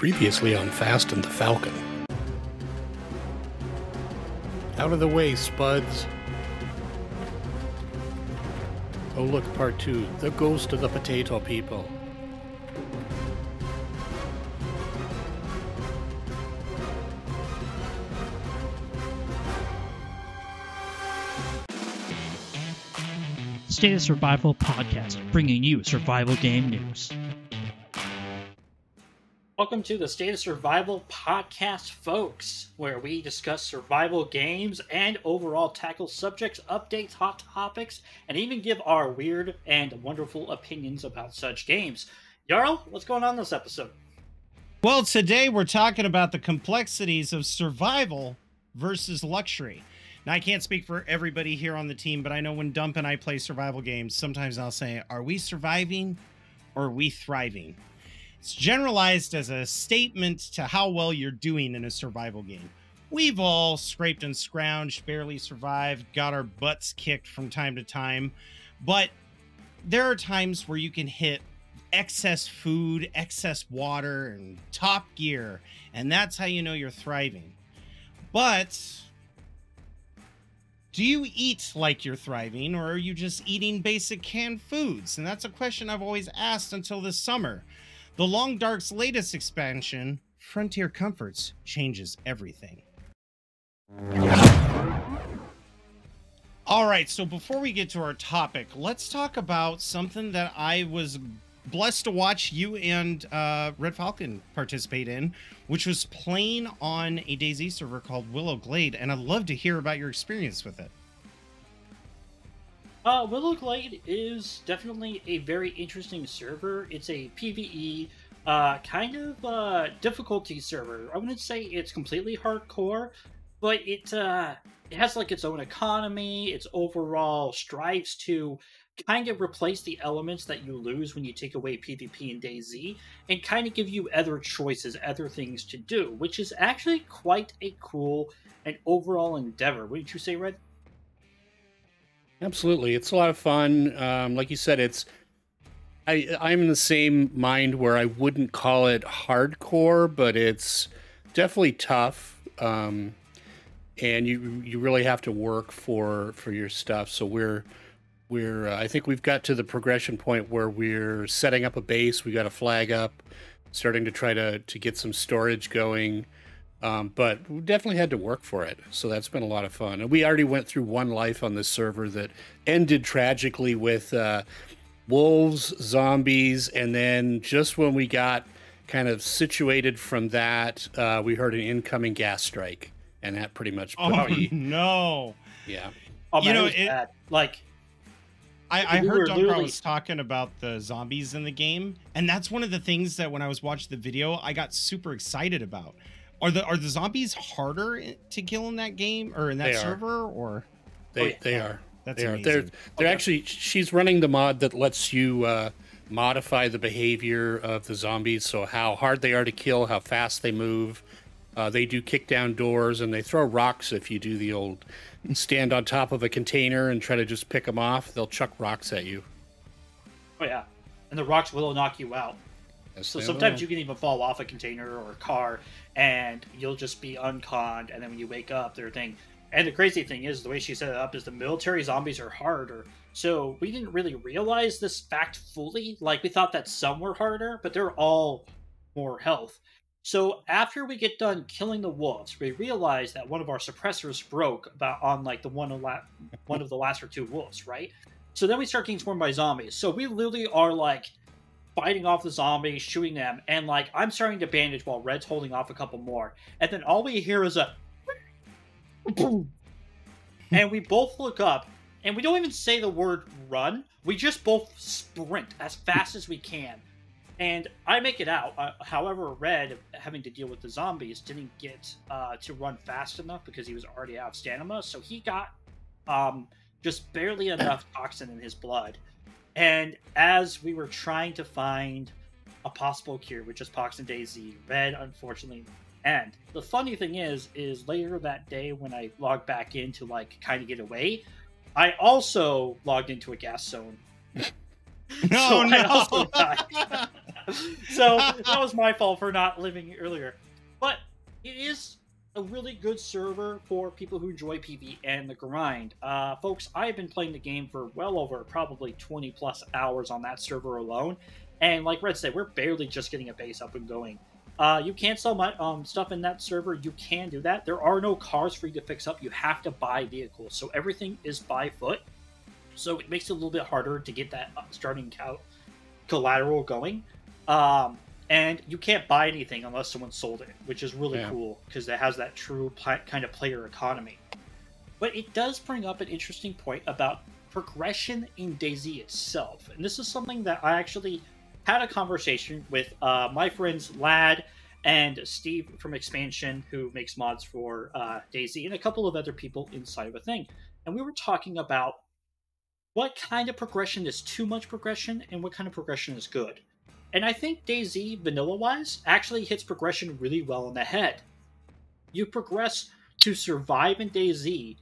Previously on Fast and the Falcon. Out of the way, Spuds. Oh, look, part two. The ghost of the potato people. State of Survival podcast, bringing you survival game news. Welcome to the State of Survival podcast, folks, where we discuss survival games and overall tackle subjects, updates, hot topics, and even give our weird and wonderful opinions about such games. Jarl, what's going on this episode? Well, today we're talking about the complexities of survival versus luxury. Now, I can't speak for everybody here on the team, but I know when Dump and I play survival games, sometimes I'll say, Are we surviving or are we thriving? It's generalized as a statement to how well you're doing in a survival game. We've all scraped and scrounged, barely survived, got our butts kicked from time to time, but there are times where you can hit excess food, excess water, and top gear, and that's how you know you're thriving. But do you eat like you're thriving, or are you just eating basic canned foods? And that's a question I've always asked until this summer. The Long Dark's latest expansion, Frontier Comforts, changes everything. All right, so before we get to our topic, let's talk about something that I was blessed to watch you and uh, Red Falcon participate in, which was playing on a DayZ server called Willow Glade, and I'd love to hear about your experience with it. Uh, Willow Glade is definitely a very interesting server. It's a PvE uh, kind of uh, difficulty server. I wouldn't say it's completely hardcore, but it uh, it has like its own economy. Its overall strives to kind of replace the elements that you lose when you take away PvP and DayZ, and kind of give you other choices, other things to do, which is actually quite a cool and overall endeavor. Wouldn't you say, Red? Absolutely, it's a lot of fun. Um, like you said, it's I I'm in the same mind where I wouldn't call it hardcore, but it's definitely tough. Um, and you you really have to work for for your stuff. So we're we're uh, I think we've got to the progression point where we're setting up a base. We got a flag up, starting to try to to get some storage going. Um, but we definitely had to work for it. So that's been a lot of fun. And we already went through one life on this server that ended tragically with uh, wolves, zombies, and then just when we got kind of situated from that, uh, we heard an incoming gas strike, and that pretty much put Oh me. no! Yeah, Oh, You know, it it- Like, I, I We heard Duncar literally- was talking about the zombies in the game, and that's one of the things that when I was watching the video, I got super excited about. Are the are the zombies harder to kill in that game or in that They are. server? Or they Oh, yeah. they are. that's they are. amazing. They're they're Okay. actually she's running the mod that lets you uh, modify the behavior of the zombies. So how hard they are to kill, how fast they move. Uh, they do kick down doors and they throw rocks if you do the old stand on top of a container and try to just pick them off. They'll chuck rocks at you. oh yeah, and the rocks will knock you out. Yes, So sometimes will. you can even fall off a container or a car, and you'll just be unconned. And then when you wake up, their thing. And the crazy thing is, the way she set it up is the military zombies are harder. So we didn't really realize this fact fully. Like we thought that some were harder, but they're all more health. So after we get done killing the wolves, we realize that one of our suppressors broke about on like the one of la- one of the last or two wolves, right? So then we start getting swarmed by zombies. So we literally are like fighting off the zombies, shooting them, and like I'm starting to bandage while Red's holding off a couple more, and then all we hear is a boom, and we both look up, and we don't even say the word run. We just both sprint as fast as we can, and I make it out. Uh, however, Red, having to deal with the zombies, didn't get uh, to run fast enough because he was already out of stamina, so he got um, just barely enough toxin in his blood. And as we were trying to find a possible cure, which is Pox and Daisy, Red unfortunately and The funny thing is, is later that day when I logged back in to like kind of get away, I also logged into a gas zone. no, So no. so that was my fault for not living earlier. But it is a really good server for people who enjoy PV and the grind. Uh, folks, I've been playing the game for well over probably 20 plus hours on that server alone. And like Red said, we're barely just getting a base up and going. Uh, you can't sell my um, stuff in that server. You can do that. There are no cars for you to fix up. You have to buy vehicles. So everything is by foot. So it makes it a little bit harder to get that uh, starting collateral going. Um, and you can't buy anything unless someone sold it, which is really yeah. cool because it has that true pl- kind of player economy. But it does bring up an interesting point about progression in DayZ itself, and this is something that I actually had a conversation with uh, my friends Lad and Steve from Expansion, who makes mods for uh, DayZ, and a couple of other people inside of a thing, and we were talking about what kind of progression is too much progression and what kind of progression is good. And I think DayZ, vanilla wise, actually hits progression really well in the head. You progress to survive in DayZ,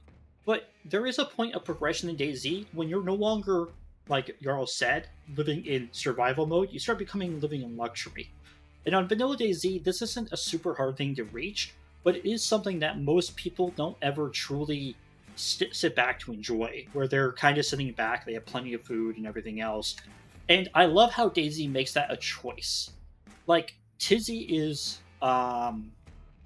but there is a point of progression in DayZ when you're no longer, like Jarl said, living in survival mode, you start becoming living in luxury. And on Vanilla DayZ, this isn't a super hard thing to reach, but it is something that most people don't ever truly sit, sit back to enjoy, where they're kind of sitting back, they have plenty of food and everything else, and I love how DayZ makes that a choice. Like Tisy is um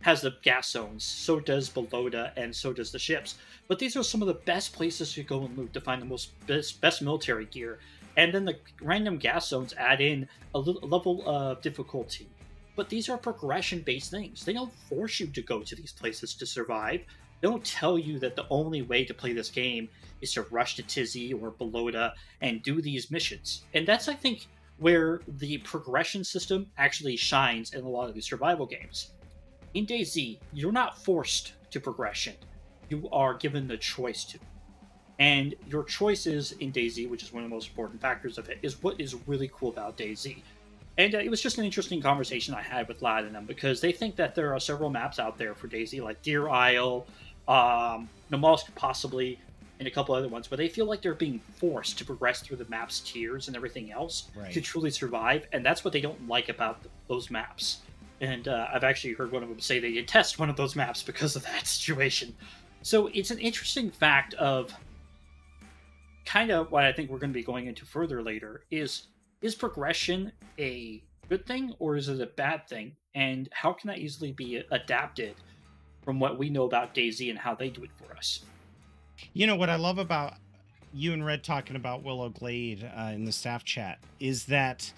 has the gas zones, so does Balota, and so does the ships. But these are some of the best places to go and loot to find the most best, best military gear. And then the random gas zones add in a, level of difficulty. But these are progression based things. They don't force you to go to these places to survive. Don't tell you that the only way to play this game is to rush to Tisy or Balota and do these missions. And that's, I think, where the progression system actually shines in a lot of these survival games. In DayZ, you're not forced to progression. You are given the choice to. And your choices in DayZ, which is one of the most important factors of it, is what is really cool about DayZ. And uh, it was just an interesting conversation I had with Lad and them because they think that there are several maps out there for DayZ, like Deer Isle, um, Namalsk possibly, and a couple other ones, but they feel like they're being forced to progress through the map's tiers and everything else right. to truly survive, and that's what they don't like about those maps. And uh, I've actually heard one of them say they detest one of those maps because of that situation. So it's an interesting fact of kind of what I think we're going to be going into further later is is progression a good thing or is it a bad thing? And how can that easily be adapted from what we know about DayZ and how they do it for us? You know what I love about you and Red talking about Willow Glade uh, in the staff chat is that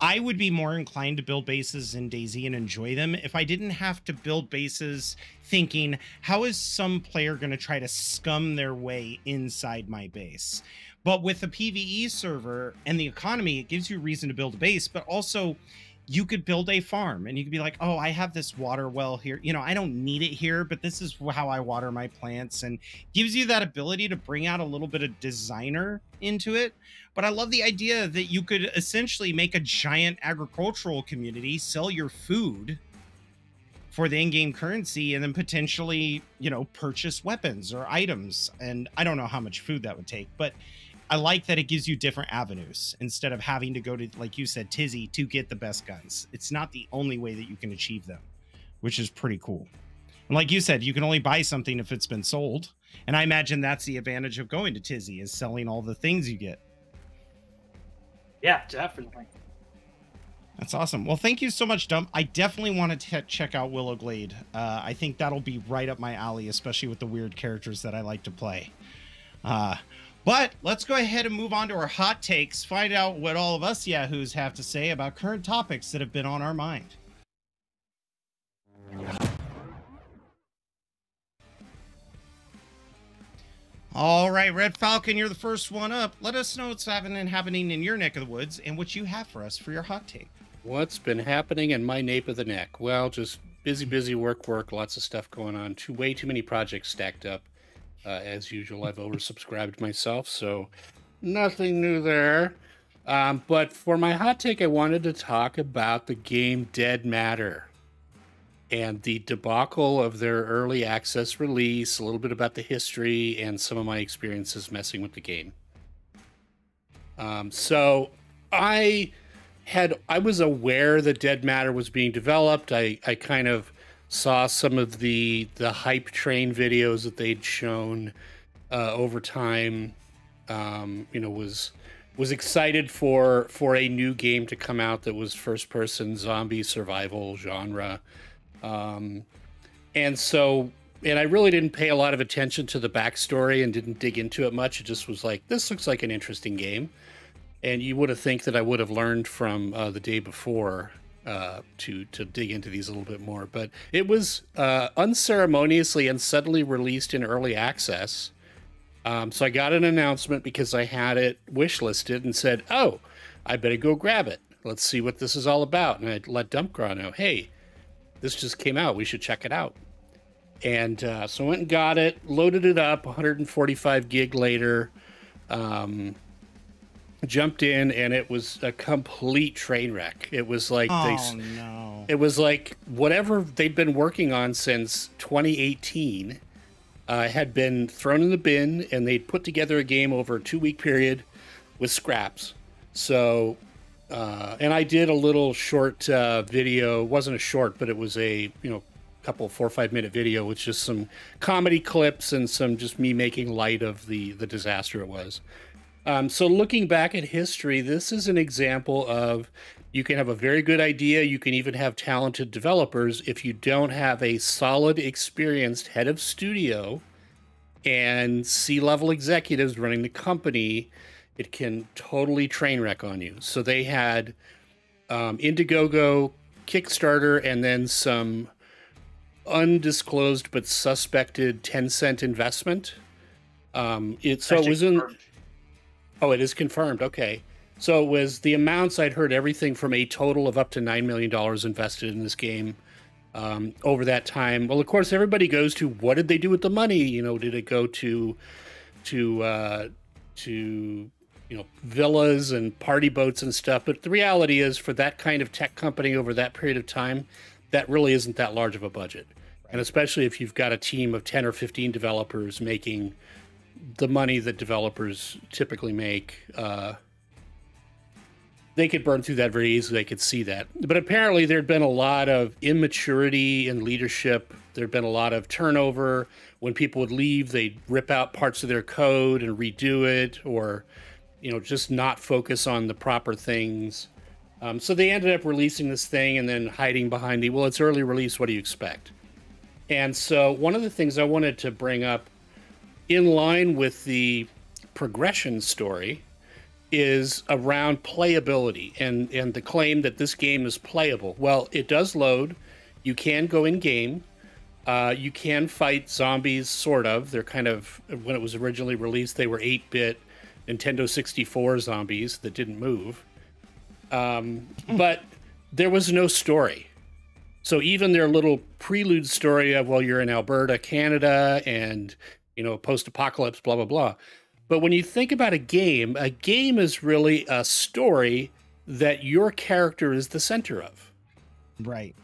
I would be more inclined to build bases in DayZ and enjoy them if I didn't have to build bases thinking, how is some player going to try to scum their way inside my base? But with the PvE server and the economy, it gives you reason to build a base, but also you could build a farm and you could be like, oh, I have this water well here. You know, I don't need it here, but this is how I water my plants and gives you that ability to bring out a little bit of designer into it. But I love the idea that you could essentially make a giant agricultural community, sell your food for the in-game currency and then potentially, you know, purchase weapons or items. And I don't know how much food that would take, but I like that it gives you different avenues instead of having to go to, like you said, Tisy to get the best guns. It's not the only way that you can achieve them, which is pretty cool. And like you said, you can only buy something if it's been sold. And I imagine that's the advantage of going to Tisy is selling all the things you get. Yeah, definitely. That's awesome. Well, thank you so much, Dump. I definitely want to check out Willow Glade. Uh, I think that'll be right up my alley, especially with the weird characters that I like to play. Uh, but let's go ahead and move on to our hot takes, find out what all of us Yahoos have to say about current topics that have been on our mind. All right, Red Falcon, you're the first one up. Let us know what's happening happening in your neck of the woods and what you have for us for your hot take. What's been happening in my nape of the neck? Well, just busy, busy work, work, lots of stuff going on. Too way too many projects stacked up. Uh, as usual, I've oversubscribed myself, so nothing new there. Um, but for my hot take, I wanted to talk about the game Dead Matter and the debacle of their early access release, a little bit about the history, and some of my experiences messing with the game. Um, so I had I was aware that Dead Matter was being developed. I I kind of saw some of the the hype train videos that they'd shown uh, over time. Um, you know, was was excited for for a new game to come out that was first person zombie survival genre. Um, and so and I really didn't pay a lot of attention to the backstory and didn't dig into it much. It just was like, this looks like an interesting game. And you would have think that I would have learned from uh, the day before uh, to to dig into these a little bit more. But it was uh, unceremoniously and suddenly released in early access. Um, so I got an announcement because I had it wishlisted and said, "Oh, I better go grab it. Let's see what this is all about." And I let Dumpgrah know, "Hey, this just came out. We should check it out." And uh, so I went and got it, loaded it up, 145 gig later. Um, jumped in and it was a complete train wreck. It was like Oh they no. it was like whatever they'd been working on since 2018 uh, had been thrown in the bin and they'd put together a game over a two week period with scraps. So, uh, and I did a little short uh, video, it wasn't a short, but it was a, you know, couple four or five minute video with just some comedy clips and some just me making light of the the disaster it was. Um, so looking back at history, this is an example of you can have a very good idea. You can even have talented developers if you don't have a solid, experienced head of studio and C-level executives running the company. It can totally train wreck on you. So they had um, Indiegogo, Kickstarter, and then some undisclosed but suspected Tencent investment. Um, it so it was in. confirmed. Oh, it is confirmed. Okay. So it was the amounts I'd heard everything from a total of up to $9 million invested in this game um, over that time. Well, of course, everybody goes to what did they do with the money? You know, did it go to, to, uh, to, you know, villas and party boats and stuff? But the reality is, for that kind of tech company over that period of time, that really isn't that large of a budget. And especially if you've got a team of 10 or 15 developers making the money that developers typically make, uh, they could burn through that very easily. They could see that. But apparently, there'd been a lot of immaturity in leadership. There'd been a lot of turnover. When people would leave, they'd rip out parts of their code and redo it, or you know, just not focus on the proper things. Um, so they ended up releasing this thing and then hiding behind the well, it's early release. What do you expect? And so one of the things I wanted to bring up, in line with the progression story, is around playability and and the claim that this game is playable. Well, it does load. You can go in game. Uh, you can fight zombies, sort of. They're kind of when it was originally released, they were eight bit Nintendo 64 zombies that didn't move. Um, but there was no story. So even their little prelude story of well, you're in Alberta, Canada, and you know, post-apocalypse, blah blah blah. But when you think about a game, a game is really a story that your character is the center of. Right.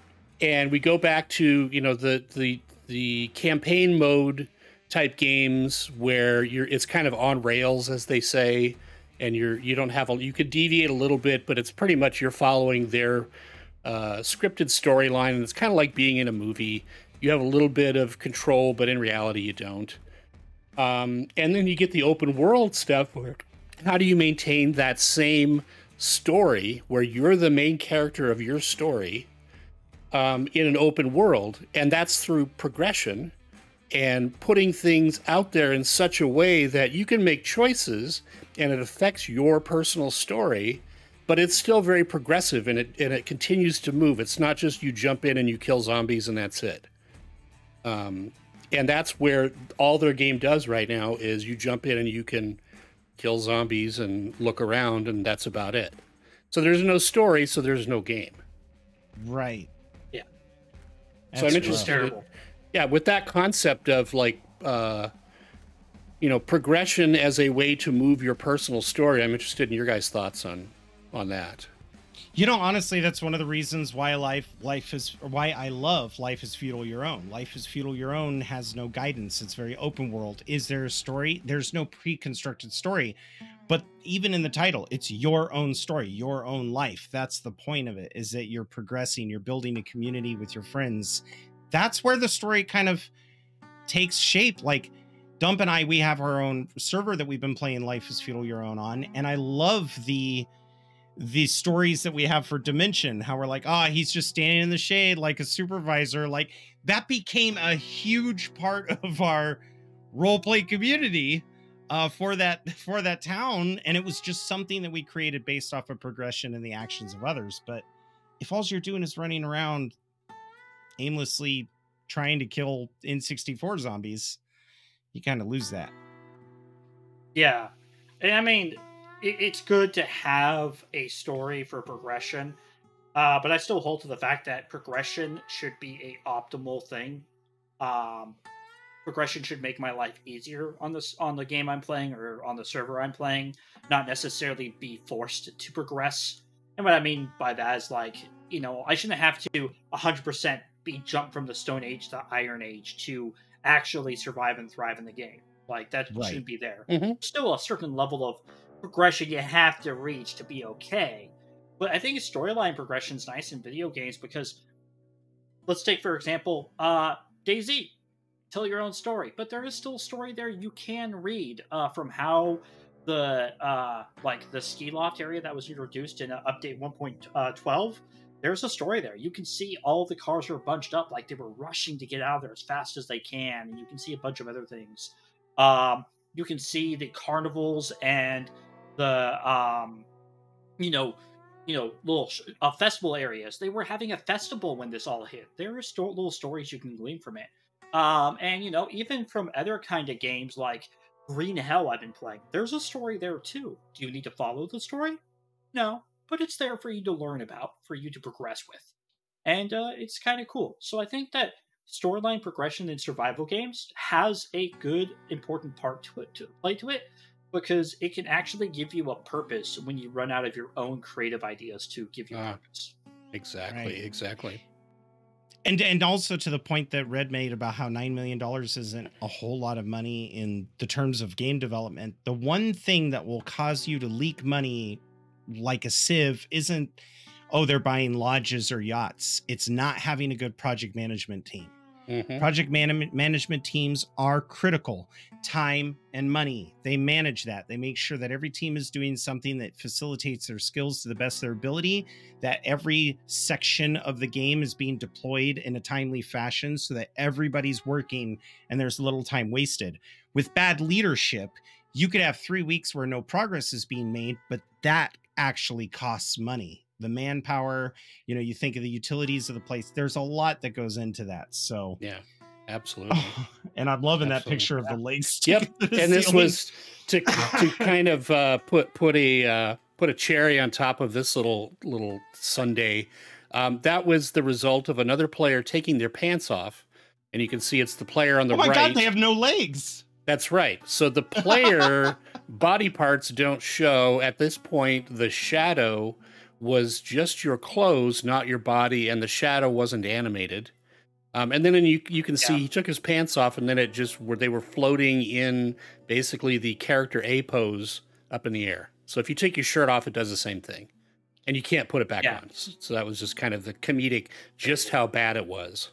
And we go back to, you know, the the the campaign mode type games where you're it's kind of on rails as they say and you're you don't have a you could deviate a little bit but it's pretty much you're following their uh, scripted storyline and it's kind of like being in a movie you have a little bit of control but in reality you don't um, and then you get the open world stuff where how do you maintain that same story where you're the main character of your story um, in an open world? And that's through progression and putting things out there in such a way that you can make choices and it affects your personal story but it's still very progressive and it and it continues to move. It's not just you jump in and you kill zombies and that's it. Um, and that's where all their game does right now is you jump in and you can kill zombies and look around and that's about it so there's no story so there's no game Right. Yeah. So I'm That's It was interested- terrible. yeah with that concept of like uh you know progression as a way to move your personal story i'm interested in your guys thoughts on on that You know, honestly, that's one of the reasons why life life is why I love Life is Feudal Your Own. Life is Feudal Your Own has no guidance. It's very open world. Is there a story? There's no pre-constructed story. but even in the title it's your own story your own life that's the point of it is that you're progressing you're building a community with your friends that's where the story kind of takes shape like dump and i we have our own server that we've been playing life is feudal your own on and i love the the stories that we have for dimension how we're like ah oh, he's just standing in the shade like a supervisor like that became a huge part of our role play community uh, for that for that town, and it was just something that we created based off of progression and the actions of others. But if all you're doing is running around aimlessly trying to kill N64 zombies, you kind of lose that. Yeah, I mean, it, it's good to have a story for progression. Uh, but I still hold to the fact that progression should be a optimal thing. Um, progression should make my life easier on this on the game I'm playing or on the server I'm playing, not necessarily be forced to progress. And what I mean by that is like, you know, I shouldn't have to 100% be jumped from the Stone Age to Iron Age to actually survive and thrive in the game. Like that right. shouldn't be there. Mm-hmm. Still a certain level of progression you have to reach to be okay. But I think storyline progression is nice in video games because let's take for example, uh DayZ tell your own story. But there is still a story there you can read uh, from how the uh, like the ski loft area that was introduced in uh, update 1.12. There's a story there. You can see all the cars were bunched up like they were rushing to get out of there as fast as they can, and you can see a bunch of other things. Um, you can see the carnivals and the um, you know you know little uh, festival areas they were having a festival when this all hit there are sto- little stories you can glean from it um, and you know, even from other kind of games like Green Hell I've been playing, there's a story there too. Do you need to follow the story? No, but it's there for you to learn about, for you to progress with. And uh, it's kind of cool. So I think that storyline progression in survival games has a good, important part to it to play to it because it can actually give you a purpose when you run out of your own creative ideas to give you uh, purpose. Exactly, right. exactly and and also to the point that red made about how nine million dollars isn't a whole lot of money in the terms of game development the one thing that will cause you to leak money like a sieve isn't oh they're buying lodges or yachts it's not having a good project management team Mm-hmm. Project man- management teams are critical. Time and money. They manage that. They make sure that every team is doing something that facilitates their skills to the best of their ability, that every section of the game is being deployed in a timely fashion so that everybody's working and there's little time wasted. With bad leadership, you could have three weeks where no progress is being made, but that actually costs money the manpower you know you think of the utilities of the place there's a lot that goes into that so yeah absolutely and i'm loving absolutely. that picture of the lakes yep and this was to to kind of uh, put put a uh, put a cherry on top of this little little sundae. um, that was the result of another player taking their pants off and you can see it's the player on the oh my right god they have no legs that's right. So the player body parts don't show at this point. The shadow was just your clothes, not your body, and the shadow wasn't animated. Um, and then and you you can see yeah. he took his pants off, and then it just where they were floating in basically the character A pose up in the air. So if you take your shirt off, it does the same thing, and you can't put it back yeah. on. So that was just kind of the comedic, just how bad it was.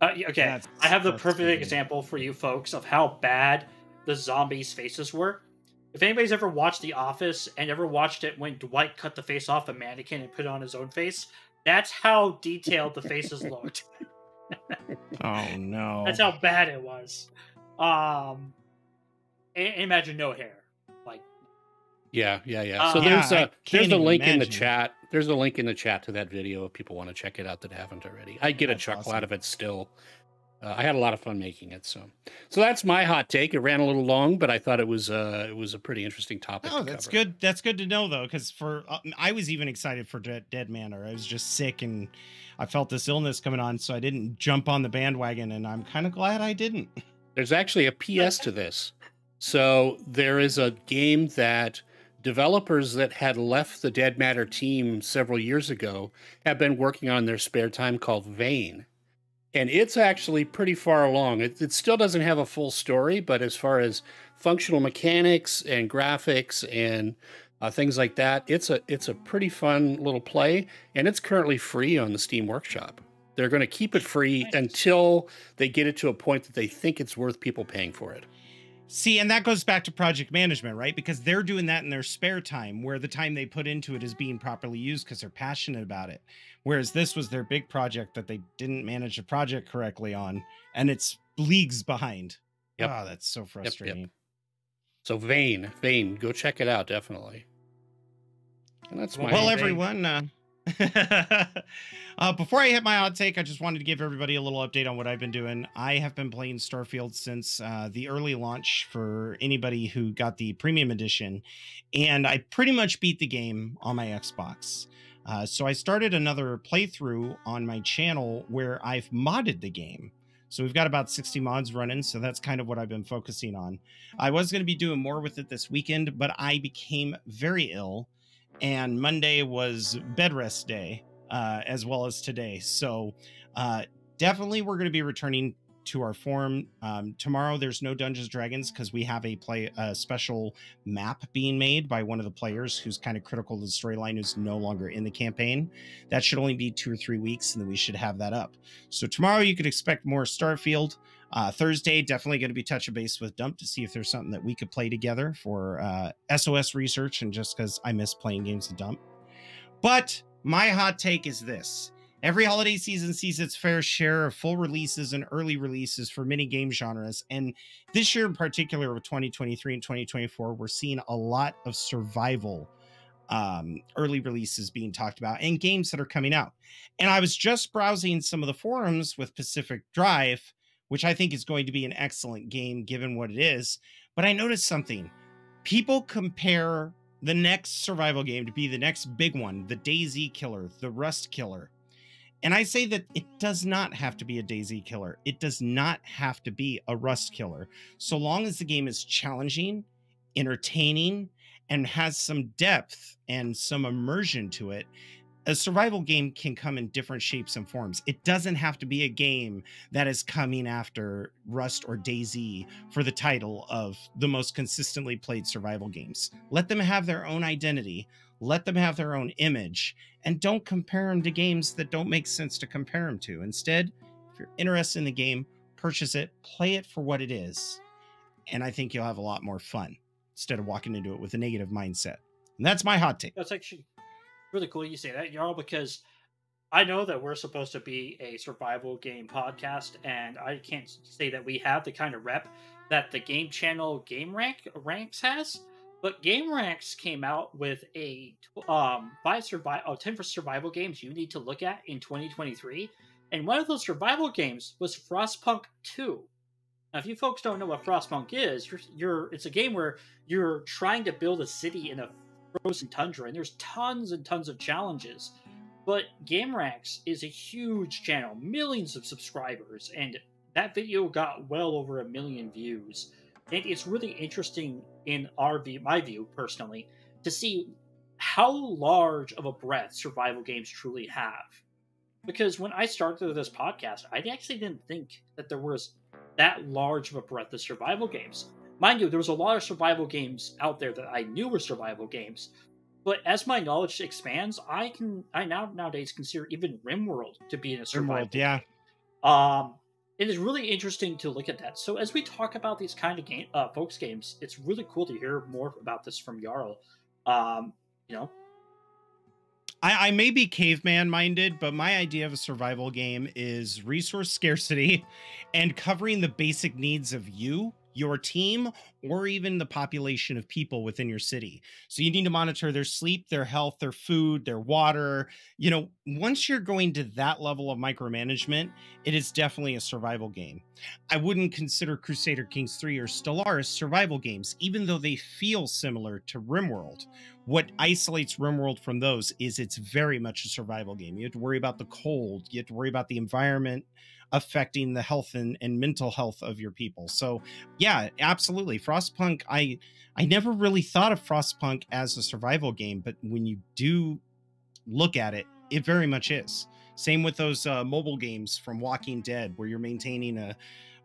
Uh, okay, that's, I have the perfect funny. example for you folks of how bad the zombies' faces were. If anybody's ever watched The Office and ever watched it when Dwight cut the face off a mannequin and put it on his own face, that's how detailed the faces looked. oh no. That's how bad it was. Um imagine no hair. Like Yeah, yeah, yeah. Uh, so there's yeah, a there's a link imagine. in the chat. There's a link in the chat to that video if people want to check it out that haven't already. I get that's a chuckle awesome. out of it still uh, I had a lot of fun making it. So, so that's my hot take. It ran a little long, but I thought it was uh, it was a pretty interesting topic. Oh, that's cover. good. That's good to know though, because for uh, I was even excited for Dead, Dead Matter. I was just sick and I felt this illness coming on, so I didn't jump on the bandwagon, and I'm kind of glad I didn't. There's actually a PS to this. So there is a game that developers that had left the Dead Matter team several years ago have been working on their spare time called Vein and it's actually pretty far along. It, it still doesn't have a full story, but as far as functional mechanics and graphics and uh, things like that, it's a it's a pretty fun little play, and it's currently free on the Steam Workshop. They're going to keep it free until they get it to a point that they think it's worth people paying for it. See, and that goes back to project management, right? Because they're doing that in their spare time, where the time they put into it is being properly used because they're passionate about it. Whereas this was their big project that they didn't manage the project correctly on, and it's leagues behind. Yep. Oh, that's so frustrating. Yep, yep. So Vein, Vein, go check it out, definitely. And that's my well, everyone. Uh, uh, before I hit my hot take, I just wanted to give everybody a little update on what I've been doing. I have been playing Starfield since uh, the early launch for anybody who got the premium edition, and I pretty much beat the game on my Xbox. Uh, so I started another playthrough on my channel where I've modded the game. So we've got about 60 mods running. So that's kind of what I've been focusing on. I was going to be doing more with it this weekend, but I became very ill. And Monday was bed rest day, uh, as well as today. So uh, definitely we're going to be returning to our form Um, tomorrow there's no Dungeons Dragons because we have a play a special map being made by one of the players who's kind of critical to the storyline who's no longer in the campaign. That should only be two or three weeks, and then we should have that up. So tomorrow you could expect more Starfield. Uh, Thursday, definitely going to be touching base with Dump to see if there's something that we could play together for uh, SOS research, and just because I miss playing games with Dump. But my hot take is this Every holiday season sees its fair share of full releases and early releases for many game genres. And this year in particular, with 2023 and 2024, we're seeing a lot of survival um, early releases being talked about and games that are coming out. And I was just browsing some of the forums with Pacific Drive, which I think is going to be an excellent game given what it is. But I noticed something. People compare the next survival game to be the next big one, the DayZ Killer, the Rust Killer and I say that it does not have to be a DayZ killer. It does not have to be a Rust killer. So long as the game is challenging, entertaining, and has some depth and some immersion to it, a survival game can come in different shapes and forms. It doesn't have to be a game that is coming after Rust or DayZ for the title of the most consistently played survival games. Let them have their own identity let them have their own image and don't compare them to games that don't make sense to compare them to. Instead, if you're interested in the game, purchase it, play it for what it is. And I think you'll have a lot more fun instead of walking into it with a negative mindset. And that's my hot take. That's actually really cool you say that, Jarl, because I know that we're supposed to be a survival game podcast, and I can't say that we have the kind of rep that the game channel Game Rank ranks has. But GameRanks came out with a um five survival oh, 10 for survival games you need to look at in 2023. And one of those survival games was Frostpunk 2. Now, if you folks don't know what Frostpunk is, you're, you're it's a game where you're trying to build a city in a frozen tundra, and there's tons and tons of challenges. But GameRanks is a huge channel, millions of subscribers, and that video got well over a million views. And it's really interesting in our view, my view personally, to see how large of a breadth survival games truly have. Because when I started this podcast, I actually didn't think that there was that large of a breadth of survival games. Mind you, there was a lot of survival games out there that I knew were survival games, but as my knowledge expands, I can I now nowadays consider even RimWorld to be in a survival. RimWorld, yeah. Um, it is really interesting to look at that. So as we talk about these kind of game, uh, folks games, it's really cool to hear more about this from Jarl. Um, you know, I, I may be caveman minded, but my idea of a survival game is resource scarcity and covering the basic needs of you your team or even the population of people within your city. So you need to monitor their sleep, their health, their food, their water. You know, once you're going to that level of micromanagement, it is definitely a survival game. I wouldn't consider Crusader Kings 3 or Stellaris survival games, even though they feel similar to RimWorld. What isolates RimWorld from those is it's very much a survival game. You have to worry about the cold, you have to worry about the environment affecting the health and, and mental health of your people. So yeah, absolutely. Frostpunk, I I never really thought of Frostpunk as a survival game, but when you do look at it, it very much is. Same with those uh, mobile games from Walking Dead, where you're maintaining a,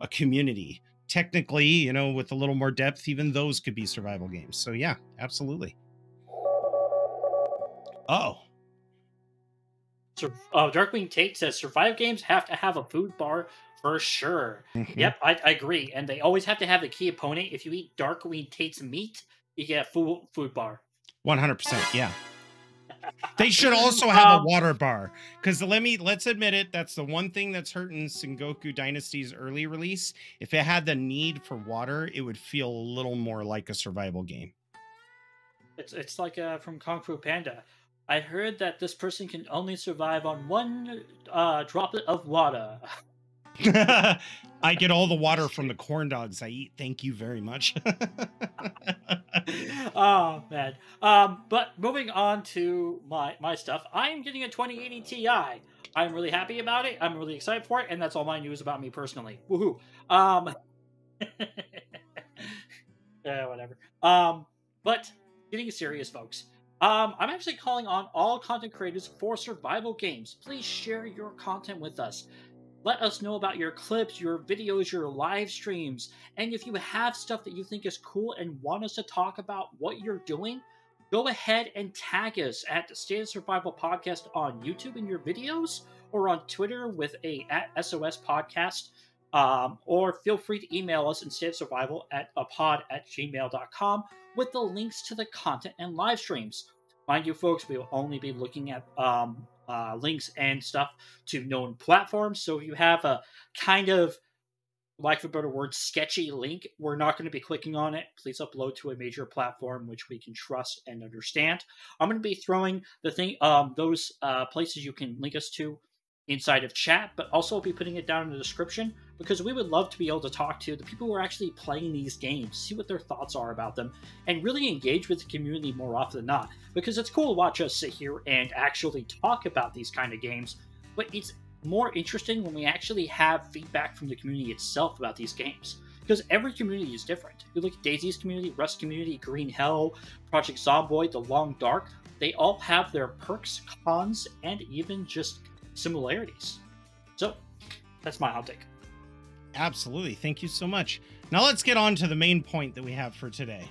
a community. Technically, you know, with a little more depth, even those could be survival games. So, yeah, absolutely. Oh, uh, Darkwing Tate says survive games have to have a food bar for sure. mhm. Yep, I, I agree. And they always have to have the key opponent. If you eat Darkwing Tate's meat, you get a food, food bar. 100%. Yeah. They should also have Um, a water bar because let me let's admit it. That's the one thing that's hurting Sengoku Dynasty's early release. If it had the need for water, it would feel a little more like a survival game. It's it's like uh, from Kung Fu Panda. I heard that this person can only survive on one uh, droplet of water. I get all the water from the corn dogs I eat. Thank you very much. oh man. Um, but moving on to my my stuff, I am getting a 2080 Ti. I'm really happy about it. I'm really excited for it, and that's all my news about me personally. Woohoo! Um, yeah, whatever. Um, but getting serious, folks. Um, I'm actually calling on all content creators for survival games. Please share your content with us. Let us know about your clips, your videos, your live streams, and if you have stuff that you think is cool and want us to talk about what you're doing, go ahead and tag us at State of Survival Podcast on YouTube in your videos or on Twitter with a at SOS Podcast. Um, or feel free to email us in State of Survival at a pod at gmail.com with the links to the content and live streams. Mind you, folks, we will only be looking at um, uh, links and stuff to known platforms. So if you have a kind of like a better word, sketchy link, we're not going to be clicking on it. Please upload to a major platform which we can trust and understand. I'm going to be throwing the thing, um, those uh, places you can link us to inside of chat, but also I'll be putting it down in the description because we would love to be able to talk to the people who are actually playing these games, see what their thoughts are about them, and really engage with the community more often than not. Because it's cool to watch us sit here and actually talk about these kind of games, but it's more interesting when we actually have feedback from the community itself about these games. Because every community is different. You look at DayZ's community, Rust community, Green Hell, Project Zomboid, The Long Dark, they all have their perks, cons, and even just similarities. So, that's my hot take. Absolutely. Thank you so much. Now let's get on to the main point that we have for today.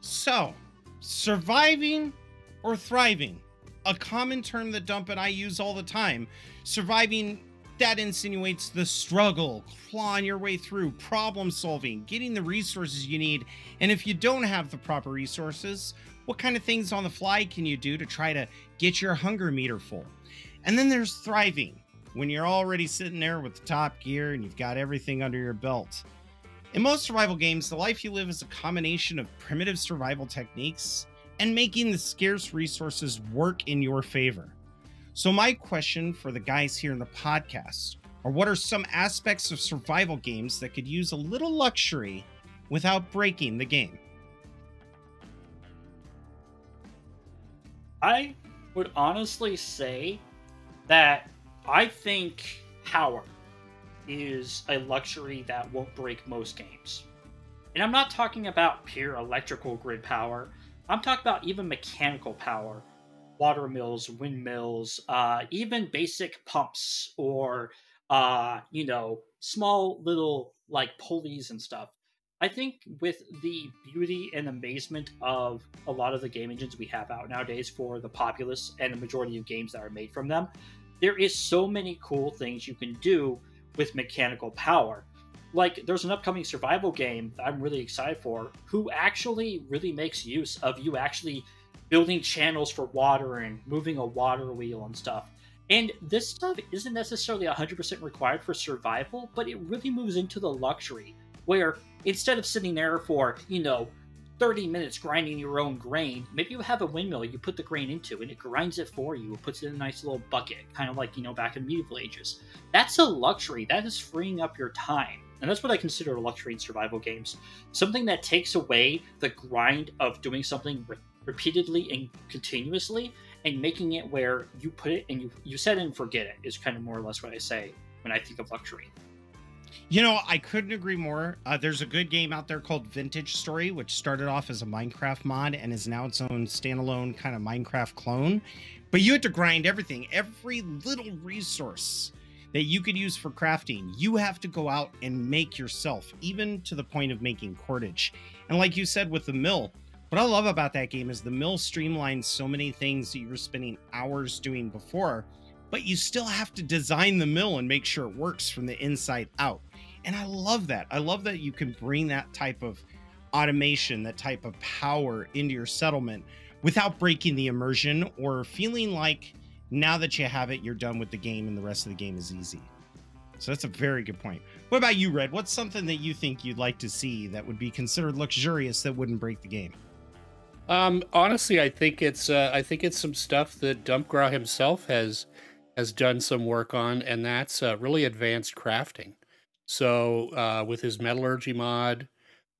So, surviving or thriving? A common term that Dump and I use all the time. Surviving, that insinuates the struggle, clawing your way through, problem solving, getting the resources you need. And if you don't have the proper resources, what kind of things on the fly can you do to try to get your hunger meter full? And then there's thriving, when you're already sitting there with the top gear and you've got everything under your belt. In most survival games, the life you live is a combination of primitive survival techniques and making the scarce resources work in your favor. So, my question for the guys here in the podcast are what are some aspects of survival games that could use a little luxury without breaking the game? I would honestly say that I think power is a luxury that won't break most games. And I'm not talking about pure electrical grid power. I'm talking about even mechanical power, water mills, windmills, uh, even basic pumps or uh, you know small little like pulleys and stuff. I think with the beauty and amazement of a lot of the game engines we have out nowadays for the populace and the majority of games that are made from them, there is so many cool things you can do with mechanical power. Like there's an upcoming survival game that I'm really excited for who actually really makes use of you actually building channels for water and moving a water wheel and stuff. And this stuff isn't necessarily 100% required for survival, but it really moves into the luxury where instead of sitting there for, you know, 30 minutes grinding your own grain, maybe you have a windmill you put the grain into and it grinds it for you, it puts it in a nice little bucket, kind of like, you know, back in medieval ages. That's a luxury. That is freeing up your time. And that's what I consider a luxury in survival games. Something that takes away the grind of doing something repeatedly and continuously and making it where you put it and you, you set it and forget it is kind of more or less what I say when I think of luxury. You know, I couldn't agree more. Uh, there's a good game out there called Vintage Story, which started off as a Minecraft mod and is now its own standalone kind of Minecraft clone. But you had to grind everything, every little resource that you could use for crafting, you have to go out and make yourself, even to the point of making cordage. And like you said with the mill, what I love about that game is the mill streamlines so many things that you were spending hours doing before, but you still have to design the mill and make sure it works from the inside out. And I love that. I love that you can bring that type of automation, that type of power into your settlement without breaking the immersion or feeling like now that you have it, you're done with the game and the rest of the game is easy. So that's a very good point. What about you, Red? What's something that you think you'd like to see that would be considered luxurious that wouldn't break the game? Um, honestly, I think it's uh, I think it's some stuff that Dumpgrah himself has has done some work on, and that's uh, really advanced crafting. So uh, with his metallurgy mod,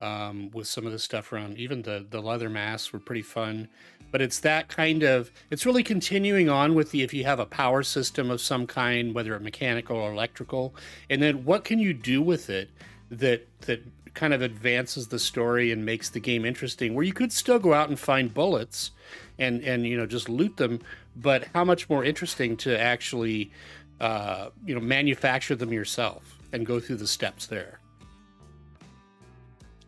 um, with some of the stuff around, even the the leather masks were pretty fun. But it's that kind of it's really continuing on with the if you have a power system of some kind, whether it mechanical or electrical, and then what can you do with it that that kind of advances the story and makes the game interesting where you could still go out and find bullets and and you know just loot them but how much more interesting to actually uh, you know manufacture them yourself and go through the steps there.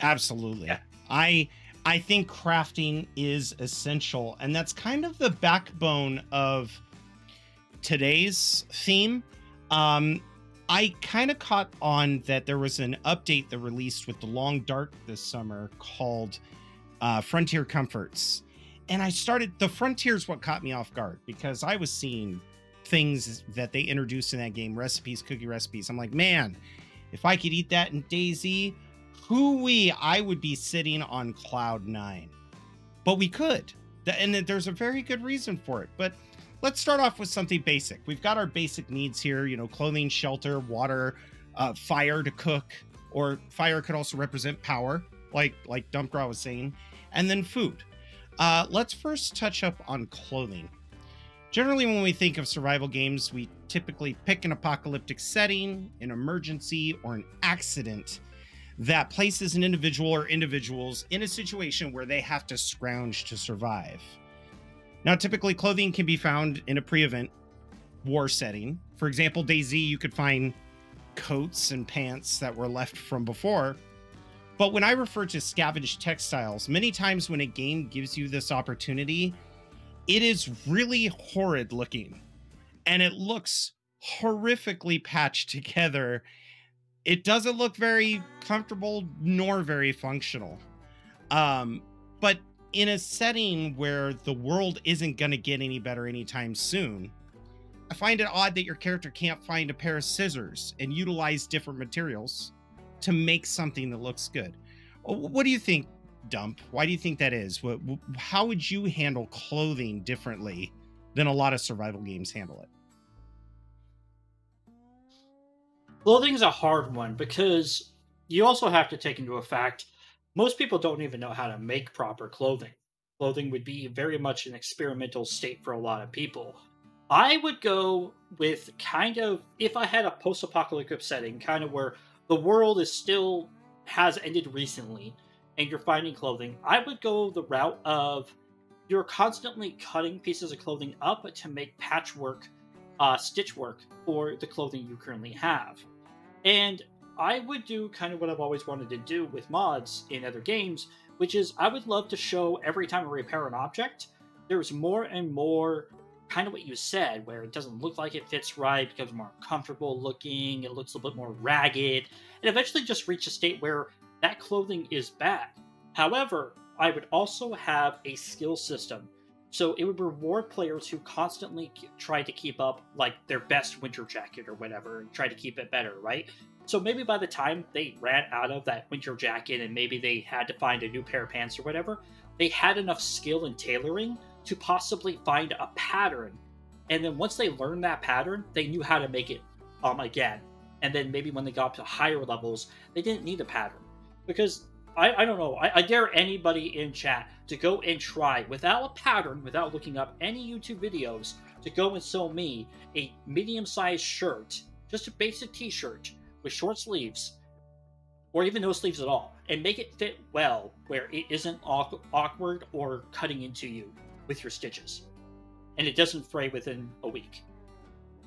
Absolutely. Yeah. i i think crafting is essential and that's kind of the backbone of today's theme. Um I kind of caught on that there was an update that released with the Long Dark this summer called uh, Frontier Comforts. And I started, the Frontier is what caught me off guard because I was seeing things that they introduced in that game recipes, cookie recipes. I'm like, man, if I could eat that in DayZ, who we, I would be sitting on cloud nine. But we could. And there's a very good reason for it. But let's start off with something basic. We've got our basic needs here, you know, clothing, shelter, water, uh, fire to cook, or fire could also represent power, like like Dumpgrah was saying, and then food. Uh, let's first touch up on clothing. Generally, when we think of survival games, we typically pick an apocalyptic setting, an emergency, or an accident that places an individual or individuals in a situation where they have to scrounge to survive. Now, typically, clothing can be found in a pre event war setting. For example, DayZ, you could find coats and pants that were left from before. But when I refer to scavenged textiles, many times when a game gives you this opportunity, it is really horrid looking and it looks horrifically patched together. It doesn't look very comfortable nor very functional. Um, but in a setting where the world isn't going to get any better anytime soon, I find it odd that your character can't find a pair of scissors and utilize different materials to make something that looks good. What do you think, Dump? Why do you think that is? How would you handle clothing differently than a lot of survival games handle it? Clothing is a hard one because you also have to take into effect most people don't even know how to make proper clothing. Clothing would be very much an experimental state for a lot of people. I would go with kind of, if I had a post apocalyptic setting, kind of where the world is still has ended recently and you're finding clothing, I would go the route of you're constantly cutting pieces of clothing up to make patchwork, uh, stitch for the clothing you currently have. And I would do kind of what I've always wanted to do with mods in other games, which is I would love to show every time I repair an object, there's more and more kind of what you said, where it doesn't look like it fits right, becomes more comfortable looking, it looks a little bit more ragged, and eventually just reach a state where that clothing is bad. However, I would also have a skill system. So it would reward players who constantly try to keep up like their best winter jacket or whatever and try to keep it better, right? So maybe by the time they ran out of that winter jacket and maybe they had to find a new pair of pants or whatever, they had enough skill in tailoring to possibly find a pattern. And then once they learned that pattern, they knew how to make it um again. And then maybe when they got to higher levels, they didn't need a pattern. Because I, I don't know, I, I dare anybody in chat to go and try without a pattern, without looking up any YouTube videos, to go and sew me a medium sized shirt, just a basic t shirt with short sleeves, or even no sleeves at all, and make it fit well where it isn't awkward or cutting into you with your stitches, and it doesn't fray within a week.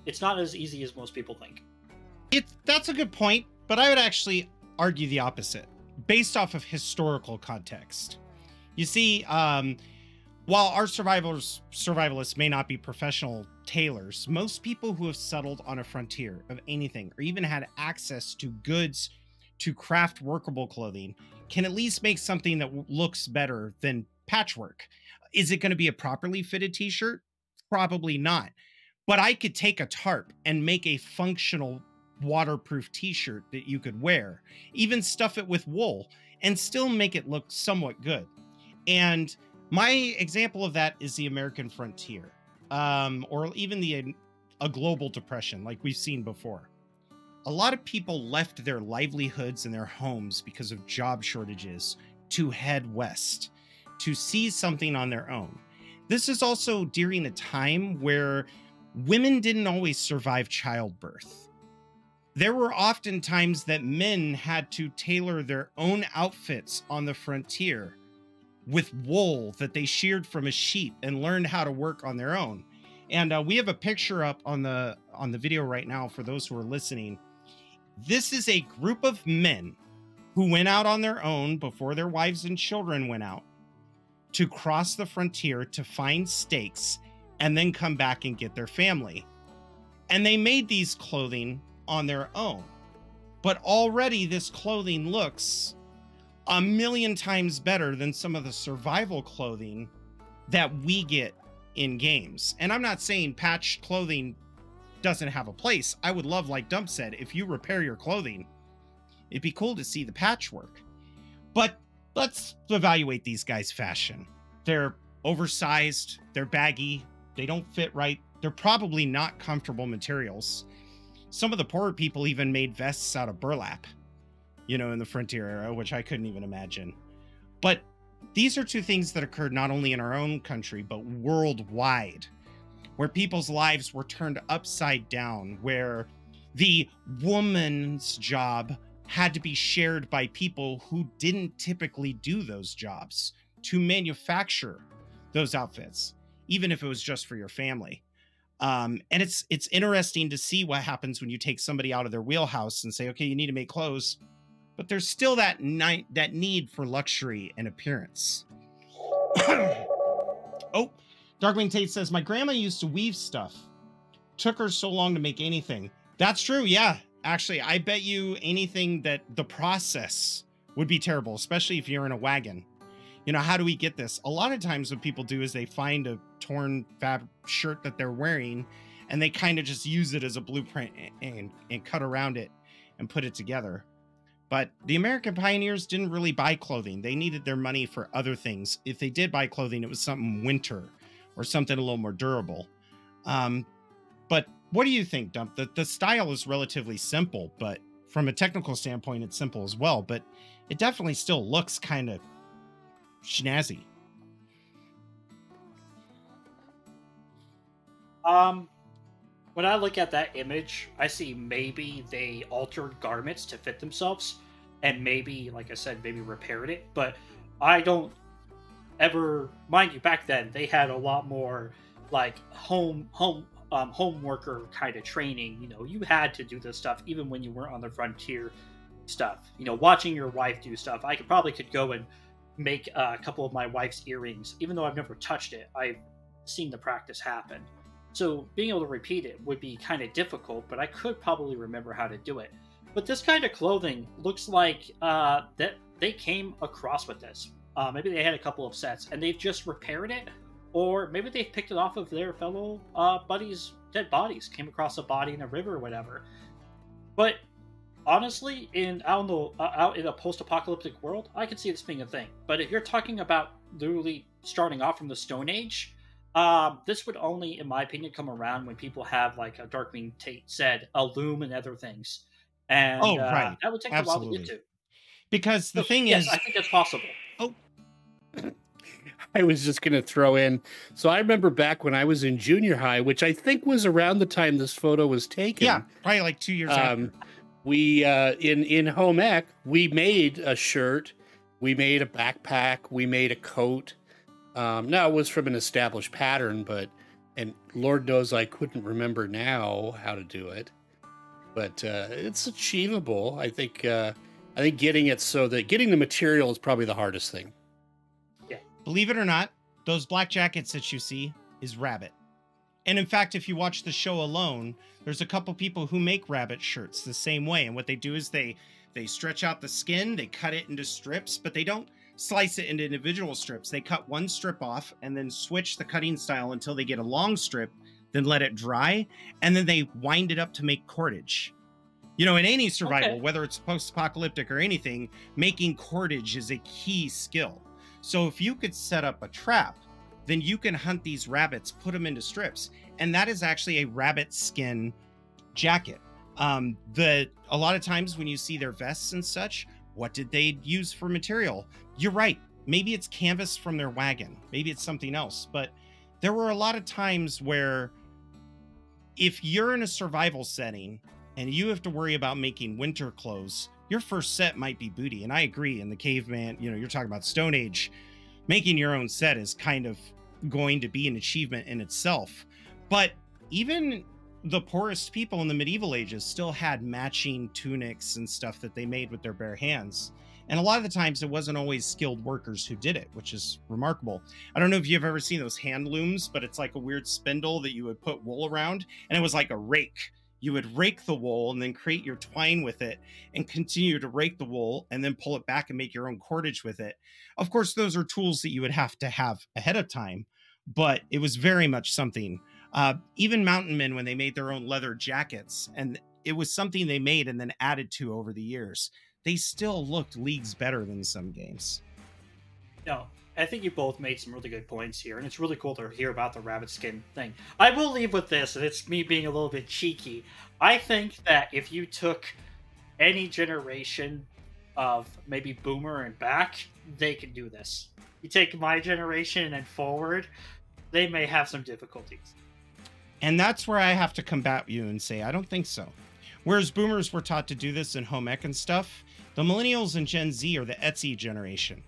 It's not as easy as most people think. It's that's a good point, but I would actually argue the opposite, based off of historical context. You see, um, while our survivors survivalists may not be professional tailors, most people who have settled on a frontier of anything or even had access to goods to craft workable clothing can at least make something that looks better than patchwork. Is it going to be a properly fitted t-shirt? Probably not. But I could take a tarp and make a functional waterproof t-shirt that you could wear, even stuff it with wool and still make it look somewhat good. And my example of that is the American frontier, um, or even the a global depression, like we've seen before. A lot of people left their livelihoods and their homes because of job shortages to head west to see something on their own. This is also during a time where women didn't always survive childbirth. There were often times that men had to tailor their own outfits on the frontier with wool that they sheared from a sheep and learned how to work on their own. And uh, we have a picture up on the on the video right now for those who are listening. This is a group of men who went out on their own before their wives and children went out to cross the frontier to find stakes and then come back and get their family. And they made these clothing on their own. But already this clothing looks a million times better than some of the survival clothing that we get in games. And I'm not saying patch clothing doesn't have a place. I would love, like Dump said, if you repair your clothing, it'd be cool to see the patchwork. But let's evaluate these guys' fashion. They're oversized, they're baggy, they don't fit right, they're probably not comfortable materials. Some of the poorer people even made vests out of burlap you know, in the frontier era, which I couldn't even imagine. But these are two things that occurred not only in our own country, but worldwide, where people's lives were turned upside down, where the woman's job had to be shared by people who didn't typically do those jobs to manufacture those outfits, even if it was just for your family. Um, and it's it's interesting to see what happens when you take somebody out of their wheelhouse and say, okay, you need to make clothes but there's still that night that need for luxury and appearance. oh, Darkwing Tate says my grandma used to weave stuff. Took her so long to make anything. That's true. Yeah, actually, I bet you anything that the process would be terrible, especially if you're in a wagon. You know, how do we get this? A lot of times, what people do is they find a torn fab shirt that they're wearing, and they kind of just use it as a blueprint and, and, and cut around it and put it together. But the American pioneers didn't really buy clothing. They needed their money for other things. If they did buy clothing, it was something winter or something a little more durable. Um, but what do you think, Dump? The, the style is relatively simple, but from a technical standpoint, it's simple as well. But it definitely still looks kind of snazzy. Um, when I look at that image, I see maybe they altered garments to fit themselves, and maybe, like I said, maybe repaired it. But I don't ever, mind you, back then they had a lot more like home home um, home worker kind of training. You know, you had to do this stuff even when you weren't on the frontier stuff. You know, watching your wife do stuff. I could probably could go and make uh, a couple of my wife's earrings, even though I've never touched it. I've seen the practice happen. So being able to repeat it would be kind of difficult, but I could probably remember how to do it. But this kind of clothing looks like uh, that they came across with this. Uh, maybe they had a couple of sets and they've just repaired it, or maybe they've picked it off of their fellow uh, buddies' dead bodies, came across a body in a river or whatever. But honestly, in out in, the, uh, out in a post-apocalyptic world, I could see this being a thing. But if you're talking about literally starting off from the Stone Age, um, this would only, in my opinion, come around when people have, like a Darkwing Tate said, a loom and other things. And oh, uh, right. that would take Absolutely. a while to get to. Because the So, thing yes, is, I think that's possible. Oh. I was just going to throw in. So I remember back when I was in junior high, which I think was around the time this photo was taken. yeah, probably like two years. Um, we uh, in in home ec we made a shirt, we made a backpack, we made a coat. Um, now it was from an established pattern, but and Lord knows I couldn't remember now how to do it, but uh, it's achievable. I think uh, I think getting it so that getting the material is probably the hardest thing. Yeah. Believe it or not, those black jackets that you see is rabbit. And in fact, if you watch the show alone, there's a couple people who make rabbit shirts the same way. And what they do is they they stretch out the skin, they cut it into strips, but they don't slice it into individual strips. They cut one strip off and then switch the cutting style until they get a long strip, then let it dry, and then they wind it up to make cordage. You know, in any survival, Okay. whether it's post-apocalyptic or anything, making cordage is a key skill. So if you could set up a trap, then you can hunt these rabbits, put them into strips, and that is actually a rabbit skin jacket. Um, the a lot of times when you see their vests and such, what did they use for material? You're right. Maybe it's canvas from their wagon. Maybe it's something else. But there were a lot of times where if you're in a survival setting and you have to worry about making winter clothes, your first set might be booty. And I agree. In the caveman, you know, you're talking about Stone Age, making your own set is kind of going to be an achievement in itself. But even the poorest people in the medieval ages still had matching tunics and stuff that they made with their bare hands. And a lot of the times it wasn't always skilled workers who did it, which is remarkable. I don't know if you've ever seen those hand looms, but it's like a weird spindle that you would put wool around, and it was like a rake. You would rake the wool and then create your twine with it and continue to rake the wool and then pull it back and make your own cordage with it. Of course, those are tools that you would have to have ahead of time, but it was very much something. Uh, even mountain men, when they made their own leather jackets, and it was something they made and then added to over the years, they still looked leagues better than some games. No, I think you both made some really good points here, and it's really cool to hear about the rabbit skin thing. I will leave with this, and it's me being a little bit cheeky. I think that if you took any generation of maybe boomer and back, they can do this. You take my generation and forward, they may have some difficulties. And that's where I have to combat you and say, I don't think so. Whereas boomers were taught to do this in home ec and stuff, the millennials and Gen Z are the Etsy generation.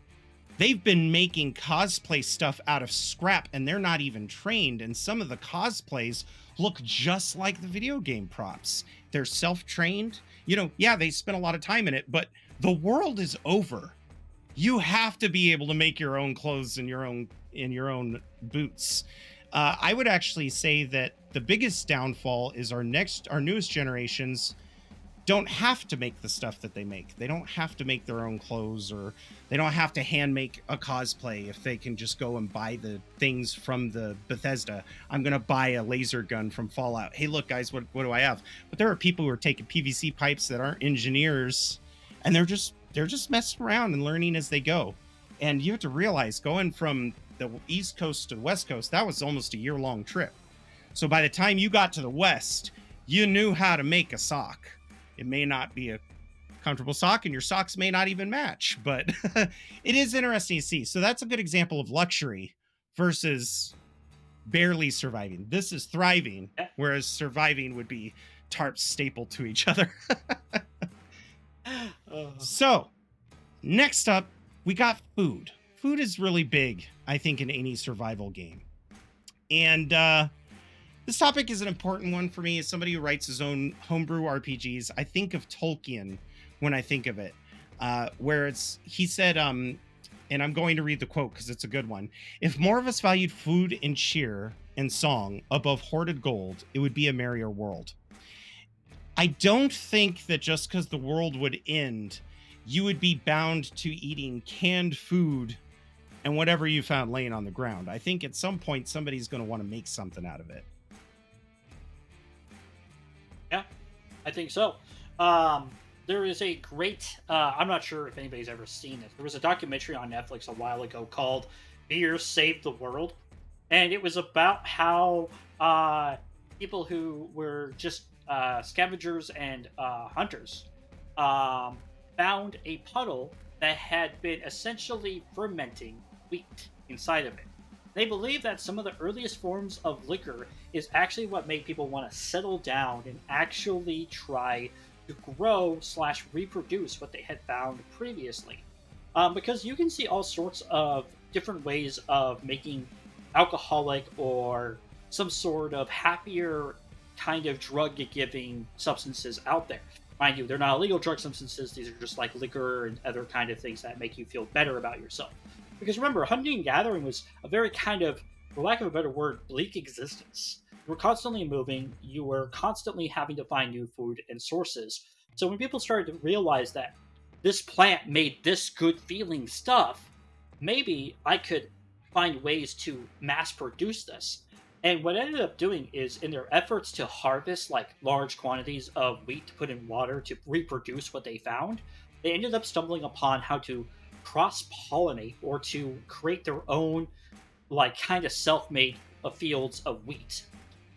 They've been making cosplay stuff out of scrap and they're not even trained. And some of the cosplays look just like the video game props. They're self trained. You know, yeah, they spent a lot of time in it, but the world is over. You have to be able to make your own clothes and your own in your own boots. Uh, I would actually say that the biggest downfall is our next, our newest generations don't have to make the stuff that they make. They don't have to make their own clothes or they don't have to hand make a cosplay if they can just go and buy the things from the Bethesda. I'm going to buy a laser gun from Fallout. Hey, look, guys, what, what do I have? But there are people who are taking PVC pipes that aren't engineers and they're just they're just messing around and learning as they go. And you have to realize going from the East Coast to the West Coast, that was almost a year long trip. So by the time you got to the West, you knew how to make a sock. It may not be a comfortable sock, and your socks may not even match, but it is interesting to see. So that's a good example of luxury versus barely surviving. This is thriving, whereas surviving would be tarps stapled to each other. Uh, So, next up, we got food. Food is really big, I think, in any survival game. And uh, this topic is an important one for me as somebody who writes his own homebrew RPGs. I think of Tolkien when I think of it, uh, where it's, he said, um, and I'm going to read the quote because it's a good one. If more of us valued food and cheer and song above hoarded gold, it would be a merrier world. I don't think that just because the world would end, you would be bound to eating canned food and whatever you found laying on the ground. I think at some point somebody's going to want to make something out of it. I think so. Um, there is a great. Uh, I'm not sure if anybody's ever seen it. There was a documentary on Netflix a while ago called "Beer Saved the World," and it was about how uh, people who were just uh, scavengers and uh, hunters um, found a puddle that had been essentially fermenting wheat inside of it. They believe that some of the earliest forms of liquor is actually what made people want to settle down and actually try to grow slash reproduce what they had found previously. Um, because you can see all sorts of different ways of making alcoholic or some sort of happier kind of drug giving substances out there. Mind you, they're not illegal drug substances, these are just like liquor and other kind of things that make you feel better about yourself. Because remember, hunting and gathering was a very kind of, for lack of a better word, bleak existence. You were constantly moving, you were constantly having to find new food and sources. So when people started to realize that this plant made this good feeling stuff, maybe I could find ways to mass produce this. And what I ended up doing is, in their efforts to harvest like large quantities of wheat to put in water to reproduce what they found, they ended up stumbling upon how to cross pollinate or to create their own, like, kind of self made fields of wheat.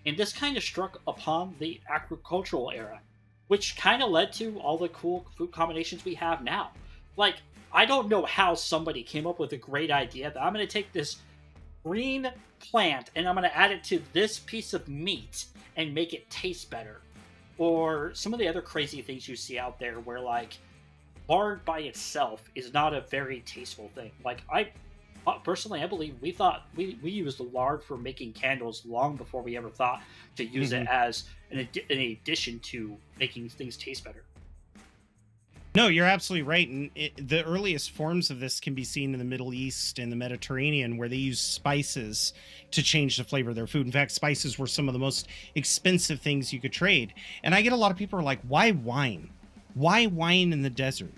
And this kind of struck upon the agricultural era, which kind of led to all the cool food combinations we have now. Like, I don't know how somebody came up with a great idea that I'm going to take this green plant and I'm going to add it to this piece of meat and make it taste better. Or some of the other crazy things you see out there where, like, lard by itself is not a very tasteful thing. Like, I personally, I believe we thought we, we used the lard for making candles long before we ever thought to use mm-hmm. it as an, an addition to making things taste better. No, you're absolutely right. And it, the earliest forms of this can be seen in the Middle East and the Mediterranean, where they use spices to change the flavor of their food. In fact, spices were some of the most expensive things you could trade. And I get a lot of people are like, why wine? Why wine in the desert?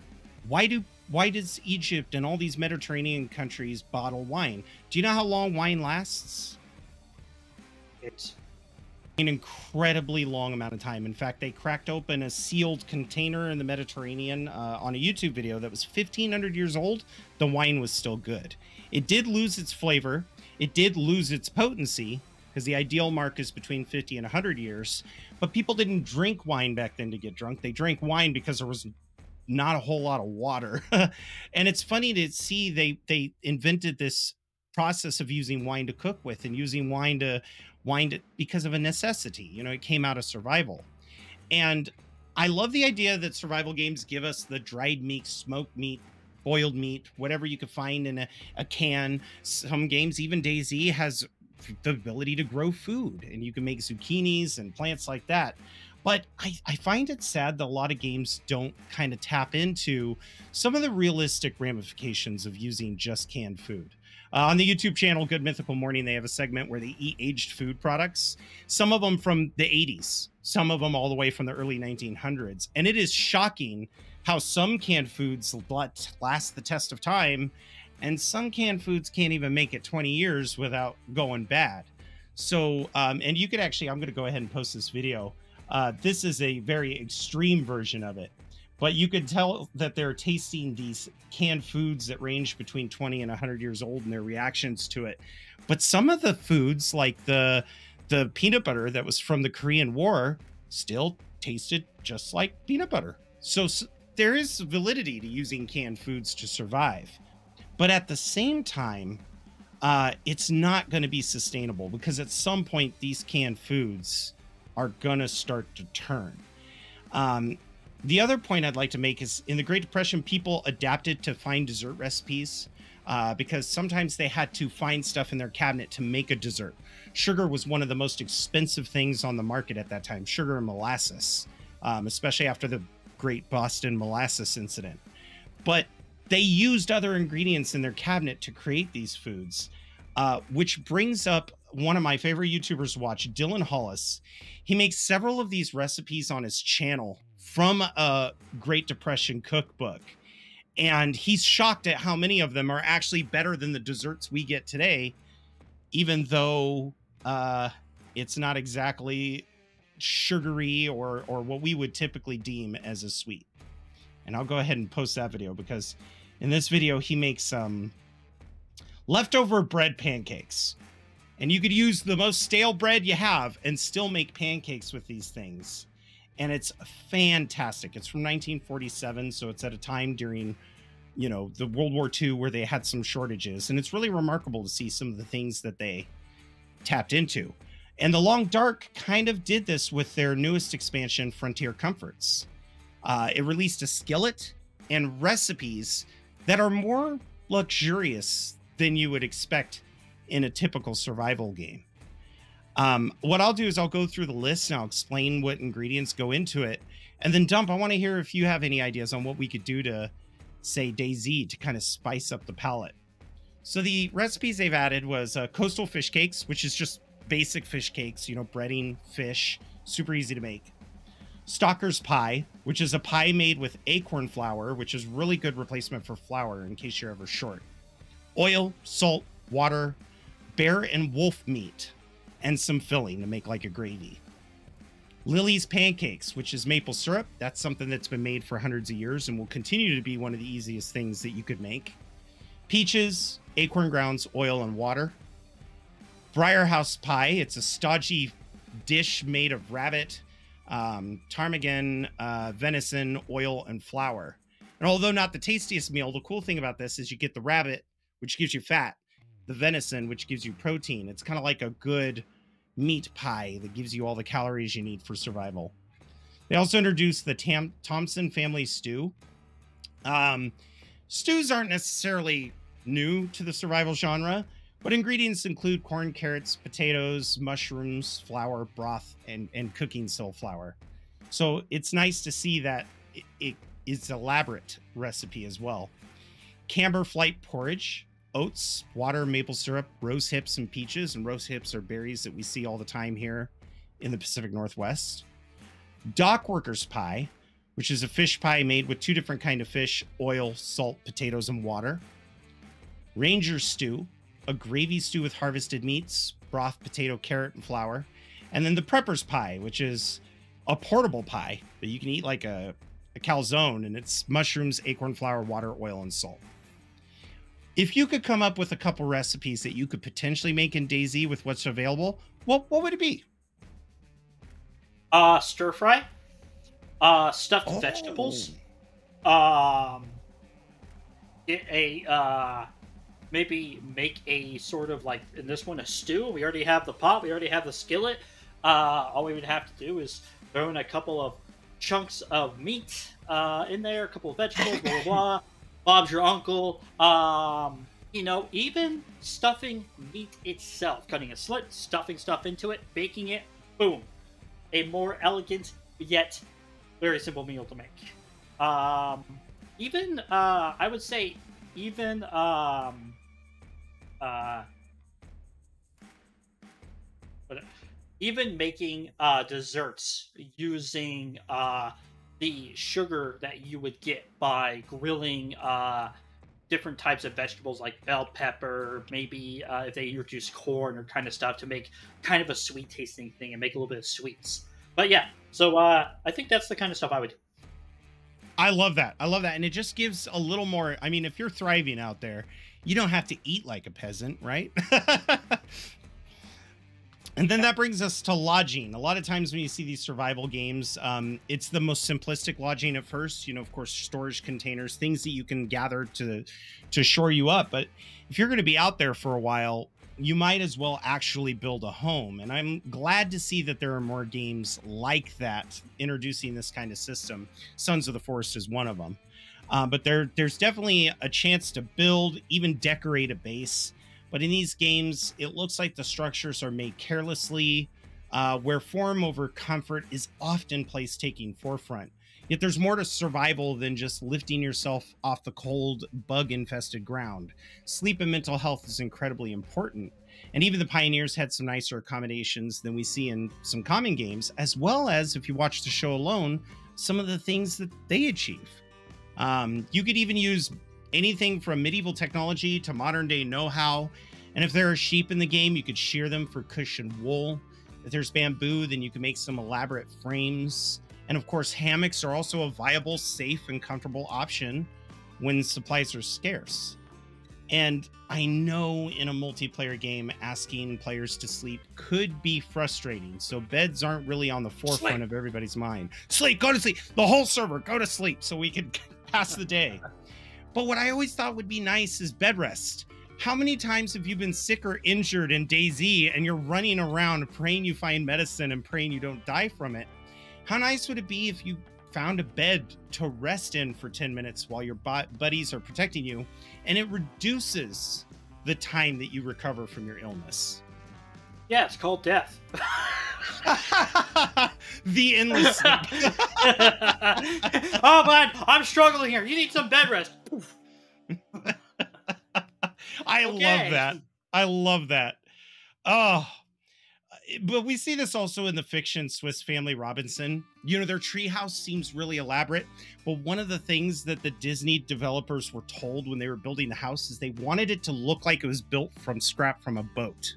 Why do why does Egypt and all these Mediterranean countries bottle wine? Do you know how long wine lasts? It's an incredibly long amount of time. In fact, they cracked open a sealed container in the Mediterranean uh, on a YouTube video that was 1500 years old. The wine was still good. It did lose its flavor, it did lose its potency because the ideal mark is between 50 and 100 years. But people didn't drink wine back then to get drunk. They drank wine because there was not a whole lot of water. and it's funny to see they they invented this process of using wine to cook with and using wine to wind it because of a necessity. You know, it came out of survival. And I love the idea that survival games give us the dried meat, smoked meat, boiled meat, whatever you could find in a, a can. Some games, even DayZ, has the ability to grow food and you can make zucchinis and plants like that. But I, I find it sad that a lot of games don't kind of tap into some of the realistic ramifications of using just canned food. Uh, on the YouTube channel, Good Mythical Morning, they have a segment where they eat aged food products, some of them from the 80s, some of them all the way from the early 1900s. And it is shocking how some canned foods last the test of time, and some canned foods can't even make it 20 years without going bad. So, um, and you could actually, I'm going to go ahead and post this video. Uh, this is a very extreme version of it but you can tell that they're tasting these canned foods that range between 20 and 100 years old and their reactions to it. But some of the foods like the the peanut butter that was from the korean war still tasted just like peanut butter. So, so there is validity to using canned foods to survive. But at the same time uh, it's not going to be sustainable because at some point these canned foods are going to start to turn um, the other point I'd like to make is in the Great Depression, people adapted to find dessert recipes uh, because sometimes they had to find stuff in their cabinet to make a dessert. Sugar was one of the most expensive things on the market at that time sugar and molasses, um, especially after the Great Boston Molasses Incident. But they used other ingredients in their cabinet to create these foods, uh, which brings up one of my favorite YouTubers to watch, Dylan Hollis. He makes several of these recipes on his channel from a Great Depression cookbook. And he's shocked at how many of them are actually better than the desserts we get today, even though uh, it's not exactly sugary or or what we would typically deem as a sweet. And I'll go ahead and post that video because in this video he makes some um, leftover bread pancakes. And you could use the most stale bread you have and still make pancakes with these things and it's fantastic. It's from 1947, so it's at a time during, you know, the World War II where they had some shortages, and it's really remarkable to see some of the things that they tapped into. And the Long Dark kind of did this with their newest expansion, Frontier Comforts. Uh, it released a skillet and recipes that are more luxurious than you would expect in a typical survival game. Um, what I'll do is I'll go through the list and I'll explain what ingredients go into it. And then, Dump, I want to hear if you have any ideas on what we could do to, say, DayZ to kind of spice up the palate. So, the recipes they've added was uh, coastal fish cakes, which is just basic fish cakes, you know, breading fish, super easy to make. Stalker's pie, which is a pie made with acorn flour, which is really good replacement for flour in case you're ever short. Oil, salt, water, bear and wolf meat, and some filling to make like a gravy. Lily's pancakes, which is maple syrup. That's something that's been made for hundreds of years and will continue to be one of the easiest things that you could make. Peaches, acorn grounds, oil, and water. Briarhouse pie. It's a stodgy dish made of rabbit, um, ptarmigan, uh, venison, oil, and flour. And although not the tastiest meal, the cool thing about this is you get the rabbit, which gives you fat, the venison, which gives you protein. It's kind of like a good meat pie that gives you all the calories you need for survival. They also introduced the Tam- Thompson family stew. Um, stews aren't necessarily new to the survival genre, but ingredients include corn, carrots, potatoes, mushrooms, flour, broth, and, and cooking soul flour. So it's nice to see that it, it is elaborate recipe as well. Camber flight porridge, oats, water, maple syrup, rose hips, and peaches. And rose hips are berries that we see all the time here in the Pacific Northwest. Dock workers pie, which is a fish pie made with two different kind of fish, oil, salt, potatoes, and water. Ranger stew, a gravy stew with harvested meats, broth, potato, carrot, and flour. And then the prepper's pie, which is a portable pie that you can eat like a, a calzone, and it's mushrooms, acorn flour, water, oil, and salt. If you could come up with a couple recipes that you could potentially make in DayZ with what's available, what what would it be? Uh, stir fry, uh, stuffed Oh. vegetables, um, get a uh, maybe make a sort of like in this one a stew. We already have the pot. We already have the skillet. Uh, all we would have to do is throw in a couple of chunks of meat uh, in there, a couple of vegetables, blah blah blah. Bob's your uncle. Um, you know, even stuffing meat itself, cutting a slit, stuffing stuff into it, baking it, boom, a more elegant yet very simple meal to make. Um, even uh, I would say even um, uh, even making uh, desserts using uh, the sugar that you would get by grilling uh, different types of vegetables like bell pepper, maybe uh, if they introduce corn or kind of stuff to make kind of a sweet tasting thing and make a little bit of sweets. But yeah, so uh, I think that's the kind of stuff I would do. I love that. I love that. And it just gives a little more. I mean, if you're thriving out there, you don't have to eat like a peasant, right? and then that brings us to lodging. A lot of times when you see these survival games, um, it's the most simplistic lodging at first. You know, of course, storage containers, things that you can gather to to shore you up. But if you're going to be out there for a while, you might as well actually build a home. And I'm glad to see that there are more games like that introducing this kind of system. Sons of the Forest is one of them. Uh, but there, there's definitely a chance to build, even decorate a base. But in these games, it looks like the structures are made carelessly, uh, where form over comfort is often placed taking forefront. Yet there's more to survival than just lifting yourself off the cold, bug infested ground. Sleep and mental health is incredibly important. And even the Pioneers had some nicer accommodations than we see in some common games, as well as, if you watch the show alone, some of the things that they achieve. Um, you could even use anything from medieval technology to modern day know how. And if there are sheep in the game, you could shear them for cushion wool. If there's bamboo, then you can make some elaborate frames. And of course, hammocks are also a viable, safe, and comfortable option when supplies are scarce. And I know in a multiplayer game, asking players to sleep could be frustrating. So beds aren't really on the forefront Sleep. of everybody's mind. Sleep, go to sleep. The whole server, go to sleep so we can pass the day. But what I always thought would be nice is bed rest. How many times have you been sick or injured in DayZ and you're running around praying you find medicine and praying you don't die from it? How nice would it be if you found a bed to rest in for 10 minutes while your buddies are protecting you, and it reduces the time that you recover from your illness. Yeah, it's called death. the endless oh man, I'm struggling here. You need some bed rest. Poof. I Okay. love that. I love that. Oh, but we see this also in the fiction Swiss Family Robinson. You know, their treehouse seems really elaborate, but one of the things that the Disney developers were told when they were building the house is they wanted it to look like it was built from scrap from a boat.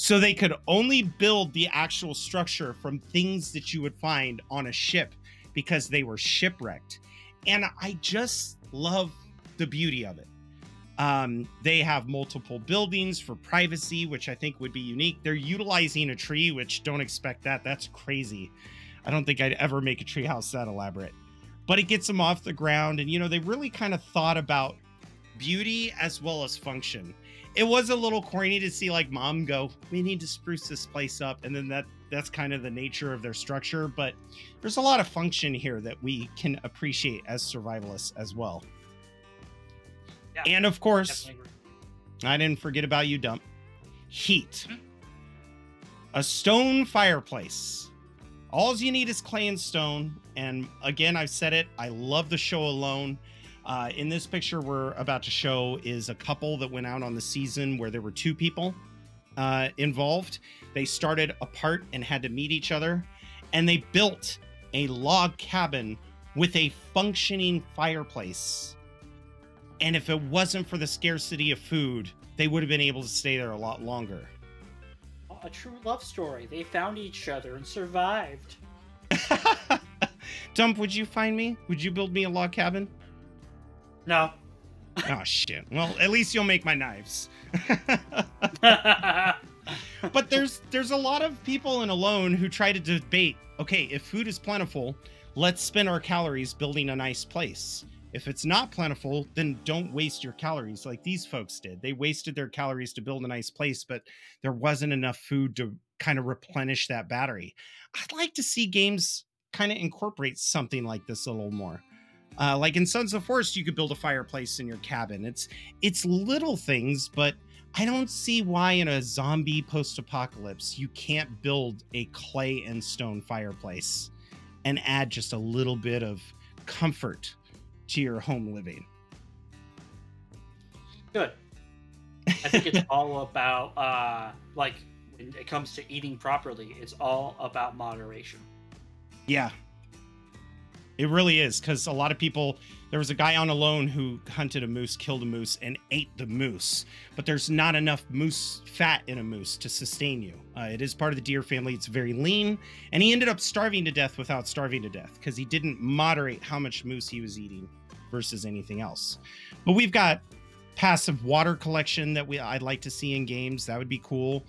So they could only build the actual structure from things that you would find on a ship because they were shipwrecked. And I just love the beauty of it. Um, they have multiple buildings for privacy, which I think would be unique. They're utilizing a tree, which don't expect that. That's crazy. I don't think I'd ever make a treehouse that elaborate. But it gets them off the ground, and you know, they really kind of thought about beauty as well as function. It was a little corny to see like mom go, "We need to spruce this place up," and then that that's kind of the nature of their structure. But there's a lot of function here that we can appreciate as survivalists as well. Yeah, And of course. I didn't forget about you, Dump. Heat. Hmm. A stone fireplace. All you need is clay and stone. And again, I've said it. I love the show alone. Uh, in this picture we're about to show is a couple that went out on the season where there were two people uh, involved. They started apart and had to meet each other, and they built a log cabin with a functioning fireplace. And if it wasn't for the scarcity of food, they would have been able to stay there a lot longer. a true love story. They found each other and survived. Dump, would you find me? Would you build me a log cabin? No. oh shit. Well, at least you'll make my knives. but there's there's a lot of people in alone who try to debate, okay, if food is plentiful, let's spend our calories building a nice place. If it's not plentiful, then don't waste your calories like these folks did. They wasted their calories to build a nice place, but there wasn't enough food to kind of replenish that battery. I'd like to see games kind of incorporate something like this a little more. Uh, like in Sons of Forest, you could build a fireplace in your cabin. It's it's little things, but I don't see why in a zombie post-apocalypse you can't build a clay and stone fireplace and add just a little bit of comfort to your home living. Good. I think it's all about uh like when it comes to eating properly, it's all about moderation. Yeah. It really is because a lot of people, there was a guy on alone who hunted a moose, killed a moose, and ate the moose. But there's not enough moose fat in a moose to sustain you. Uh, it is part of the deer family. It's very lean. And he ended up starving to death without starving to death because he didn't moderate how much moose he was eating versus anything else. But we've got passive water collection that we I'd like to see in games. That would be cool.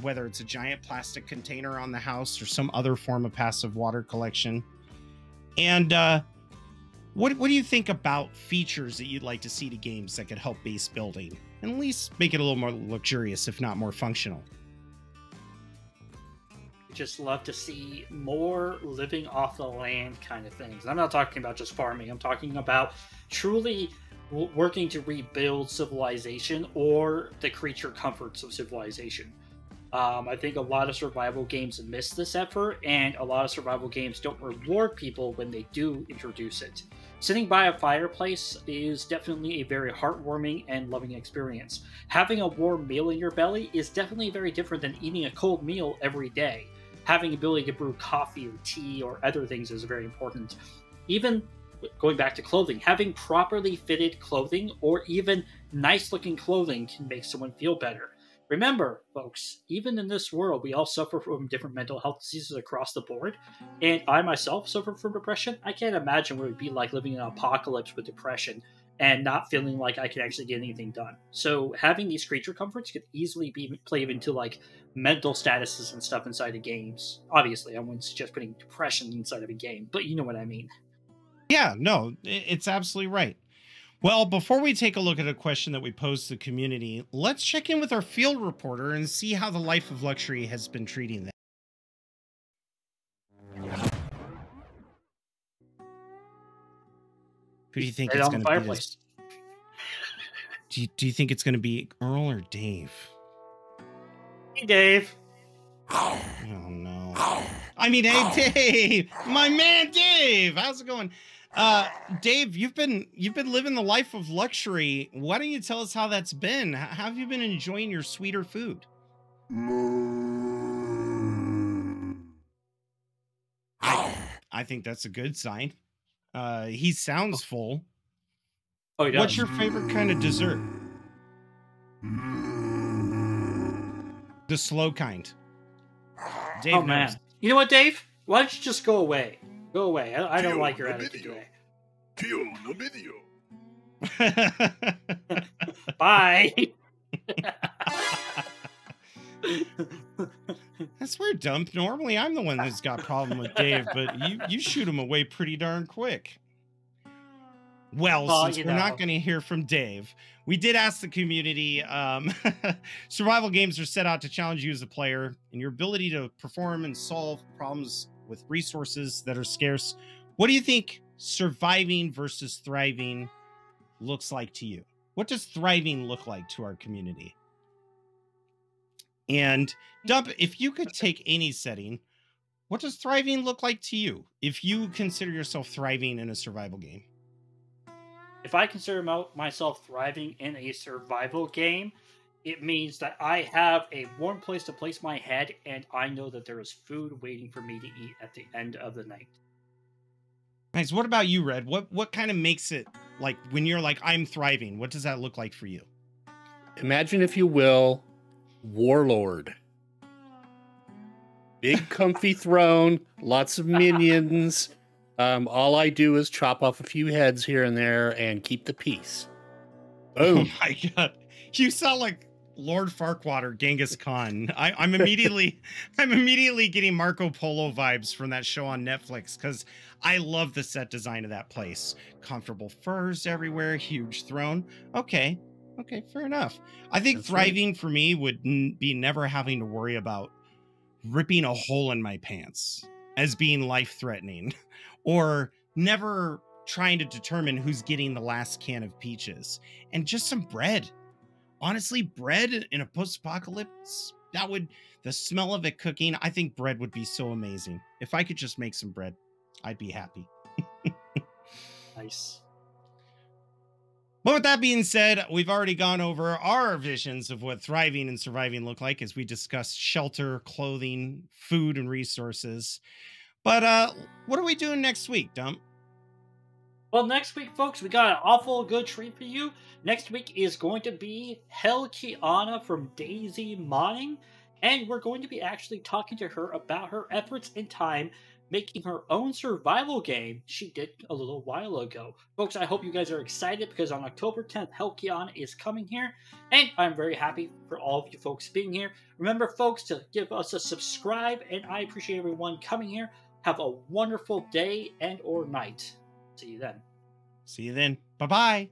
Whether it's a giant plastic container on the house or some other form of passive water collection. And uh, what what do you think about features that you'd like to see to games that could help base building and at least make it a little more luxurious, if not more functional? Just love to see more living off the land kind of things. I'm not talking about just farming. I'm talking about truly working to rebuild civilization or the creature comforts of civilization. Um, I think a lot of survival games miss this effort, and a lot of survival games don't reward people when they do introduce it. Sitting by a fireplace is definitely a very heartwarming and loving experience. Having a warm meal in your belly is definitely very different than eating a cold meal every day. Having the ability to brew coffee or tea or other things is very important. Even going back to clothing, having properly fitted clothing or even nice looking clothing can make someone feel better. Remember, folks, even in this world, we all suffer from different mental health diseases across the board. And I myself suffer from depression. I can't imagine what it would be like living in an apocalypse with depression and not feeling like I can actually get anything done. So having these creature comforts could easily be played into like mental statuses and stuff inside of games. Obviously, I wouldn't suggest putting depression inside of a game, but you know what I mean. Yeah, no, it's absolutely right. Well, before we take a look at a question that we posed to the community, let's check in with our field reporter and see how the life of luxury has been treating them. Who do you think Right it's going to be? fireplace. This... Do you, do you think it's going to be Earl or Dave? Hey, Dave. Oh no. I mean, hey Dave, my man Dave. How's it going? Uh Dave, you've been you've been living the life of luxury. Why don't you tell us how that's been? How have you been enjoying your sweeter food? I think that's a good sign. Uh he sounds full. Oh, he What's your favorite kind of dessert? The slow kind. Dave oh man. You know what, Dave? Why don't you just go away? Go away. I, I don't Kill like your the attitude video. today. Kill the video. Bye. That's weird, Dump. Normally, I'm the one that's got problem with Dave, but you you shoot him away pretty darn quick. Well, Well, since we're know. not going to hear from Dave, we did ask the community. Um, survival games are set out to challenge you as a player and your ability to perform and solve problems with resources that are scarce. What do you think surviving versus thriving looks like to you? What does thriving look like to our community? And Dump, if you could take any setting, what does thriving look like to you if you consider yourself thriving in a survival game? if I consider myself thriving in a survival game, it means that I have a warm place to place my head and I know that there is food waiting for me to eat at the end of the night. Nice. What about you, Red? What what kind of makes it like when you're like I'm thriving? What does that look like for you? Imagine, if you will, Warlord. Big comfy throne, lots of minions. Um, all I do is chop off a few heads here and there and keep the peace. Oh my god, you sound like Lord Farquaad, Genghis Khan. I, I'm immediately, I'm immediately getting Marco Polo vibes from that show on Netflix because I love the set design of that place. Comfortable furs everywhere, huge throne. Okay, okay, fair enough. I think That's right. thriving for me would be never having to worry about ripping a hole in my pants as being life threatening, or never trying to determine who's getting the last can of peaches and just some bread. Honestly, bread in a post apocalypse, that would, the smell of it cooking, I think bread would be so amazing. If I could just make some bread, I'd be happy. Nice. But with that being said, we've already gone over our visions of what thriving and surviving look like as we discussed shelter, clothing, food, and resources. But uh what are we doing next week, Dump? Well, next week, folks, we got an awful good treat for you. Next week is going to be Hel Kiana from Daisy Mining, and we're going to be actually talking to her about her efforts in time making her own survival game she did a little while ago. Folks, I hope you guys are excited because on October 10th, Hel Kiana is coming here, and I'm very happy for all of you folks being here. Remember, folks, to give us a subscribe, and I appreciate everyone coming here. Have a wonderful day and or night. See you then. See you then. Bye bye.